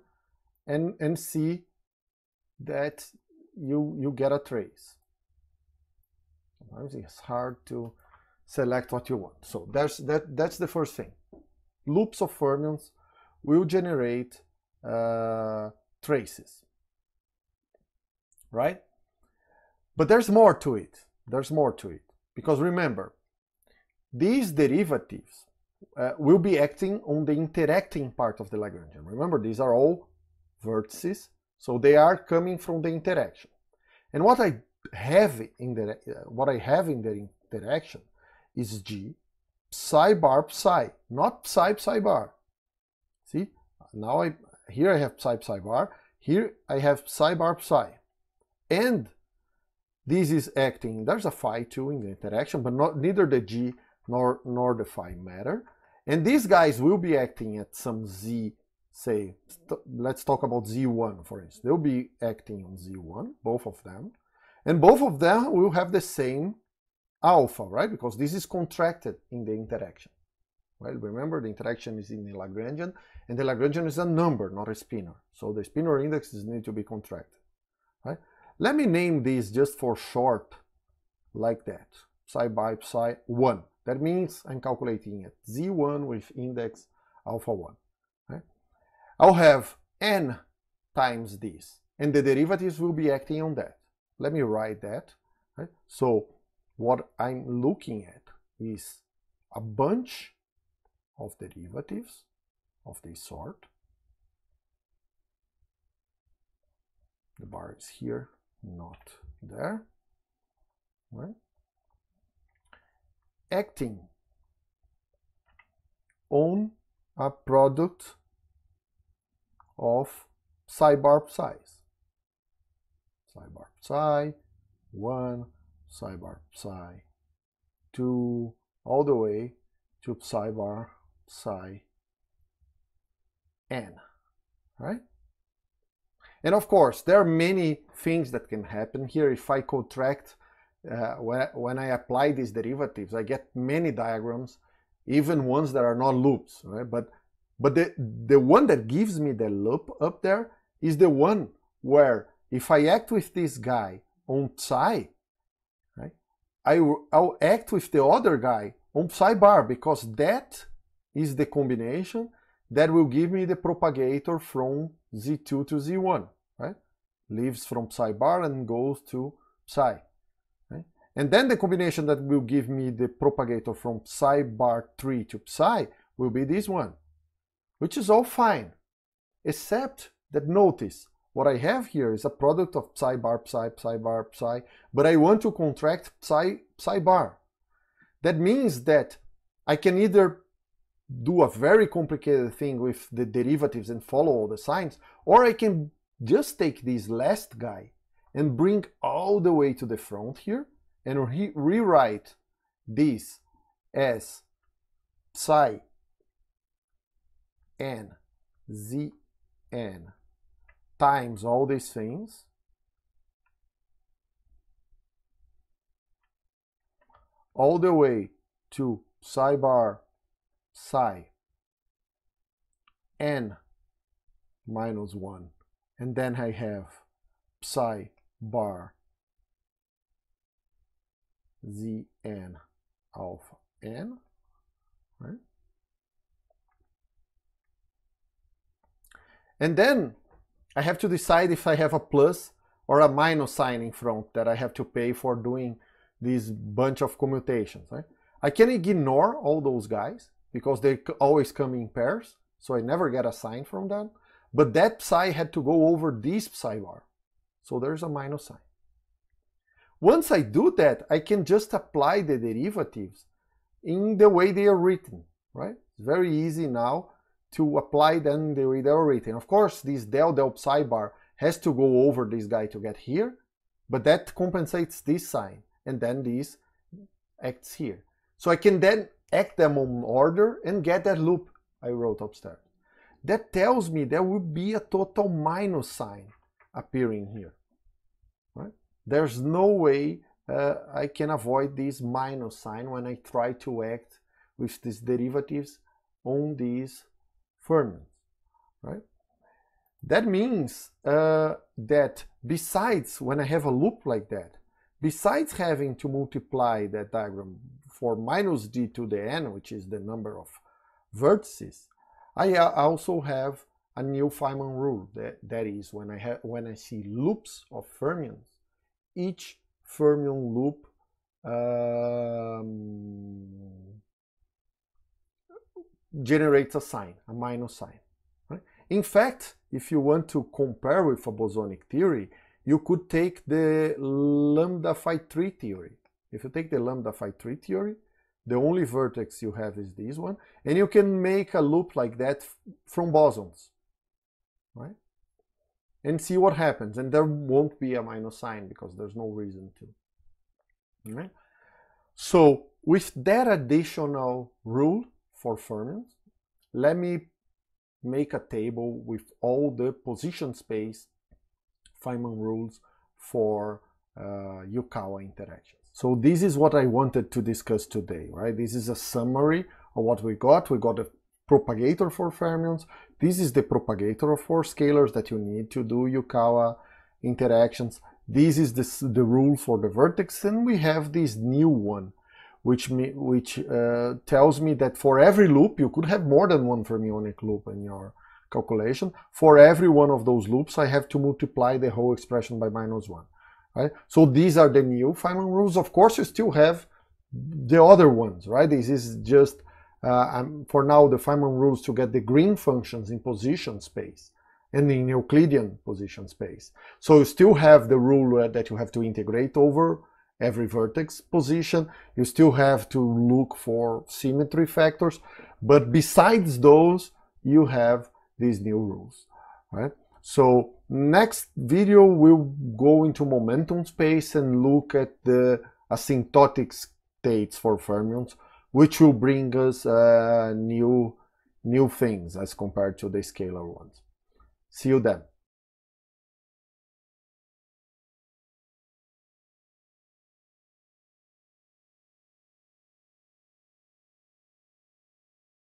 and, and see that you, you get a trace. Sometimes it's hard to select what you want. So that's, that, that's the first thing. Loops of fermions will generate uh, traces, right? But there's more to it. There's more to it. Because remember, these derivatives uh, will be acting on the interacting part of the Lagrangian. Remember, these are all vertices, so they are coming from the interaction. And what I have in the uh, what I have in the interaction is G psi bar psi, not psi psi bar. See, now I here I have psi psi bar, here I have psi bar psi. And this is acting, there's a phi too in the interaction, but not neither the G nor, nor the phi matter. And these guys will be acting at some Z, say, let's talk about Z1 for instance. They'll be acting on Z1, both of them. And both of them will have the same alpha, right? Because this is contracted in the interaction. Right? Remember, the interaction is in the Lagrangian, and the Lagrangian is a number, not a spinor. So the spinor indexes need to be contracted. Let me name this just for short, like that. Psi by psi 1. That means I'm calculating at z1 with index alpha 1. Right? I'll have n times this, and the derivatives will be acting on that. Let me write that. So what I'm looking at is a bunch of derivatives of this sort. The bar is here, not there. Right? acting on a product of psi bar psi's. Psi bar psi, 1, psi bar psi, 2, all the way to psi bar psi n, right? And of course, there are many things that can happen here. If I contract uh, when, when I apply these derivatives, I get many diagrams, even ones that are not loops, right? But, but the, the one that gives me the loop up there is the one where if I act with this guy on psi, I, I'll act with the other guy on psi bar because that is the combination that will give me the propagator from Z2 to Z1, right? Leaves from psi bar and goes to psi. Right? And then the combination that will give me the propagator from psi bar 3 to psi will be this one, which is all fine, except that notice what I have here is a product of psi bar, psi, psi bar, psi, but I want to contract psi, psi bar. That means that I can either do a very complicated thing with the derivatives and follow all the signs, or I can just take this last guy and bring all the way to the front here and re rewrite this as psi n z n times all these things. All the way to psi bar psi n minus 1 and then I have psi bar Zn alpha n, right? And then I have to decide if I have a plus or a minus sign in front that I have to pay for doing this bunch of commutations. Right? I can ignore all those guys because they always come in pairs, so I never get a sign from them. But that psi had to go over this psi bar, so there's a minus sign. Once I do that, I can just apply the derivatives in the way they are written, right? It's very easy now to apply them the way they are written. Of course, this del del psi bar has to go over this guy to get here, but that compensates this sign, and then this acts here. So I can then act them on order and get that loop I wrote upstairs. That tells me there will be a total minus sign appearing here. Right? There's no way uh, I can avoid this minus sign when I try to act with these derivatives on these fermions. Right? That means uh, that besides when I have a loop like that, besides having to multiply that diagram for minus d to the n, which is the number of vertices, I also have a new Feynman rule. That, that is, when I, have, when I see loops of fermions, each fermion loop um, generates a sign, a minus sign. Right? In fact, if you want to compare with a bosonic theory, you could take the lambda phi 3 theory. If you take the lambda phi 3 theory, the only vertex you have is this one, and you can make a loop like that from bosons, right? And see what happens, and there won't be a minus sign because there's no reason to, right? So with that additional rule for fermions, let me make a table with all the position space Feynman rules for uh, Yukawa interactions. So this is what I wanted to discuss today, right? This is a summary of what we got. We got a propagator for fermions. This is the propagator of four scalars that you need to do Yukawa interactions. This is the, the rule for the vertex, and we have this new one, which me, which uh, tells me that for every loop, you could have more than one fermionic loop in your calculation. For every one of those loops, I have to multiply the whole expression by minus one. Right? So these are the new Feynman rules. Of course, you still have the other ones, right? This is just, uh, for now, the Feynman rules to get the green functions in position space and in Euclidean position space. So you still have the rule that you have to integrate over every vertex position. You still have to look for symmetry factors. But besides those, you have these new rules, right? So next video we'll go into momentum space and look at the asymptotic states for fermions, which will bring us uh, new new things as compared to the scalar ones. See you then.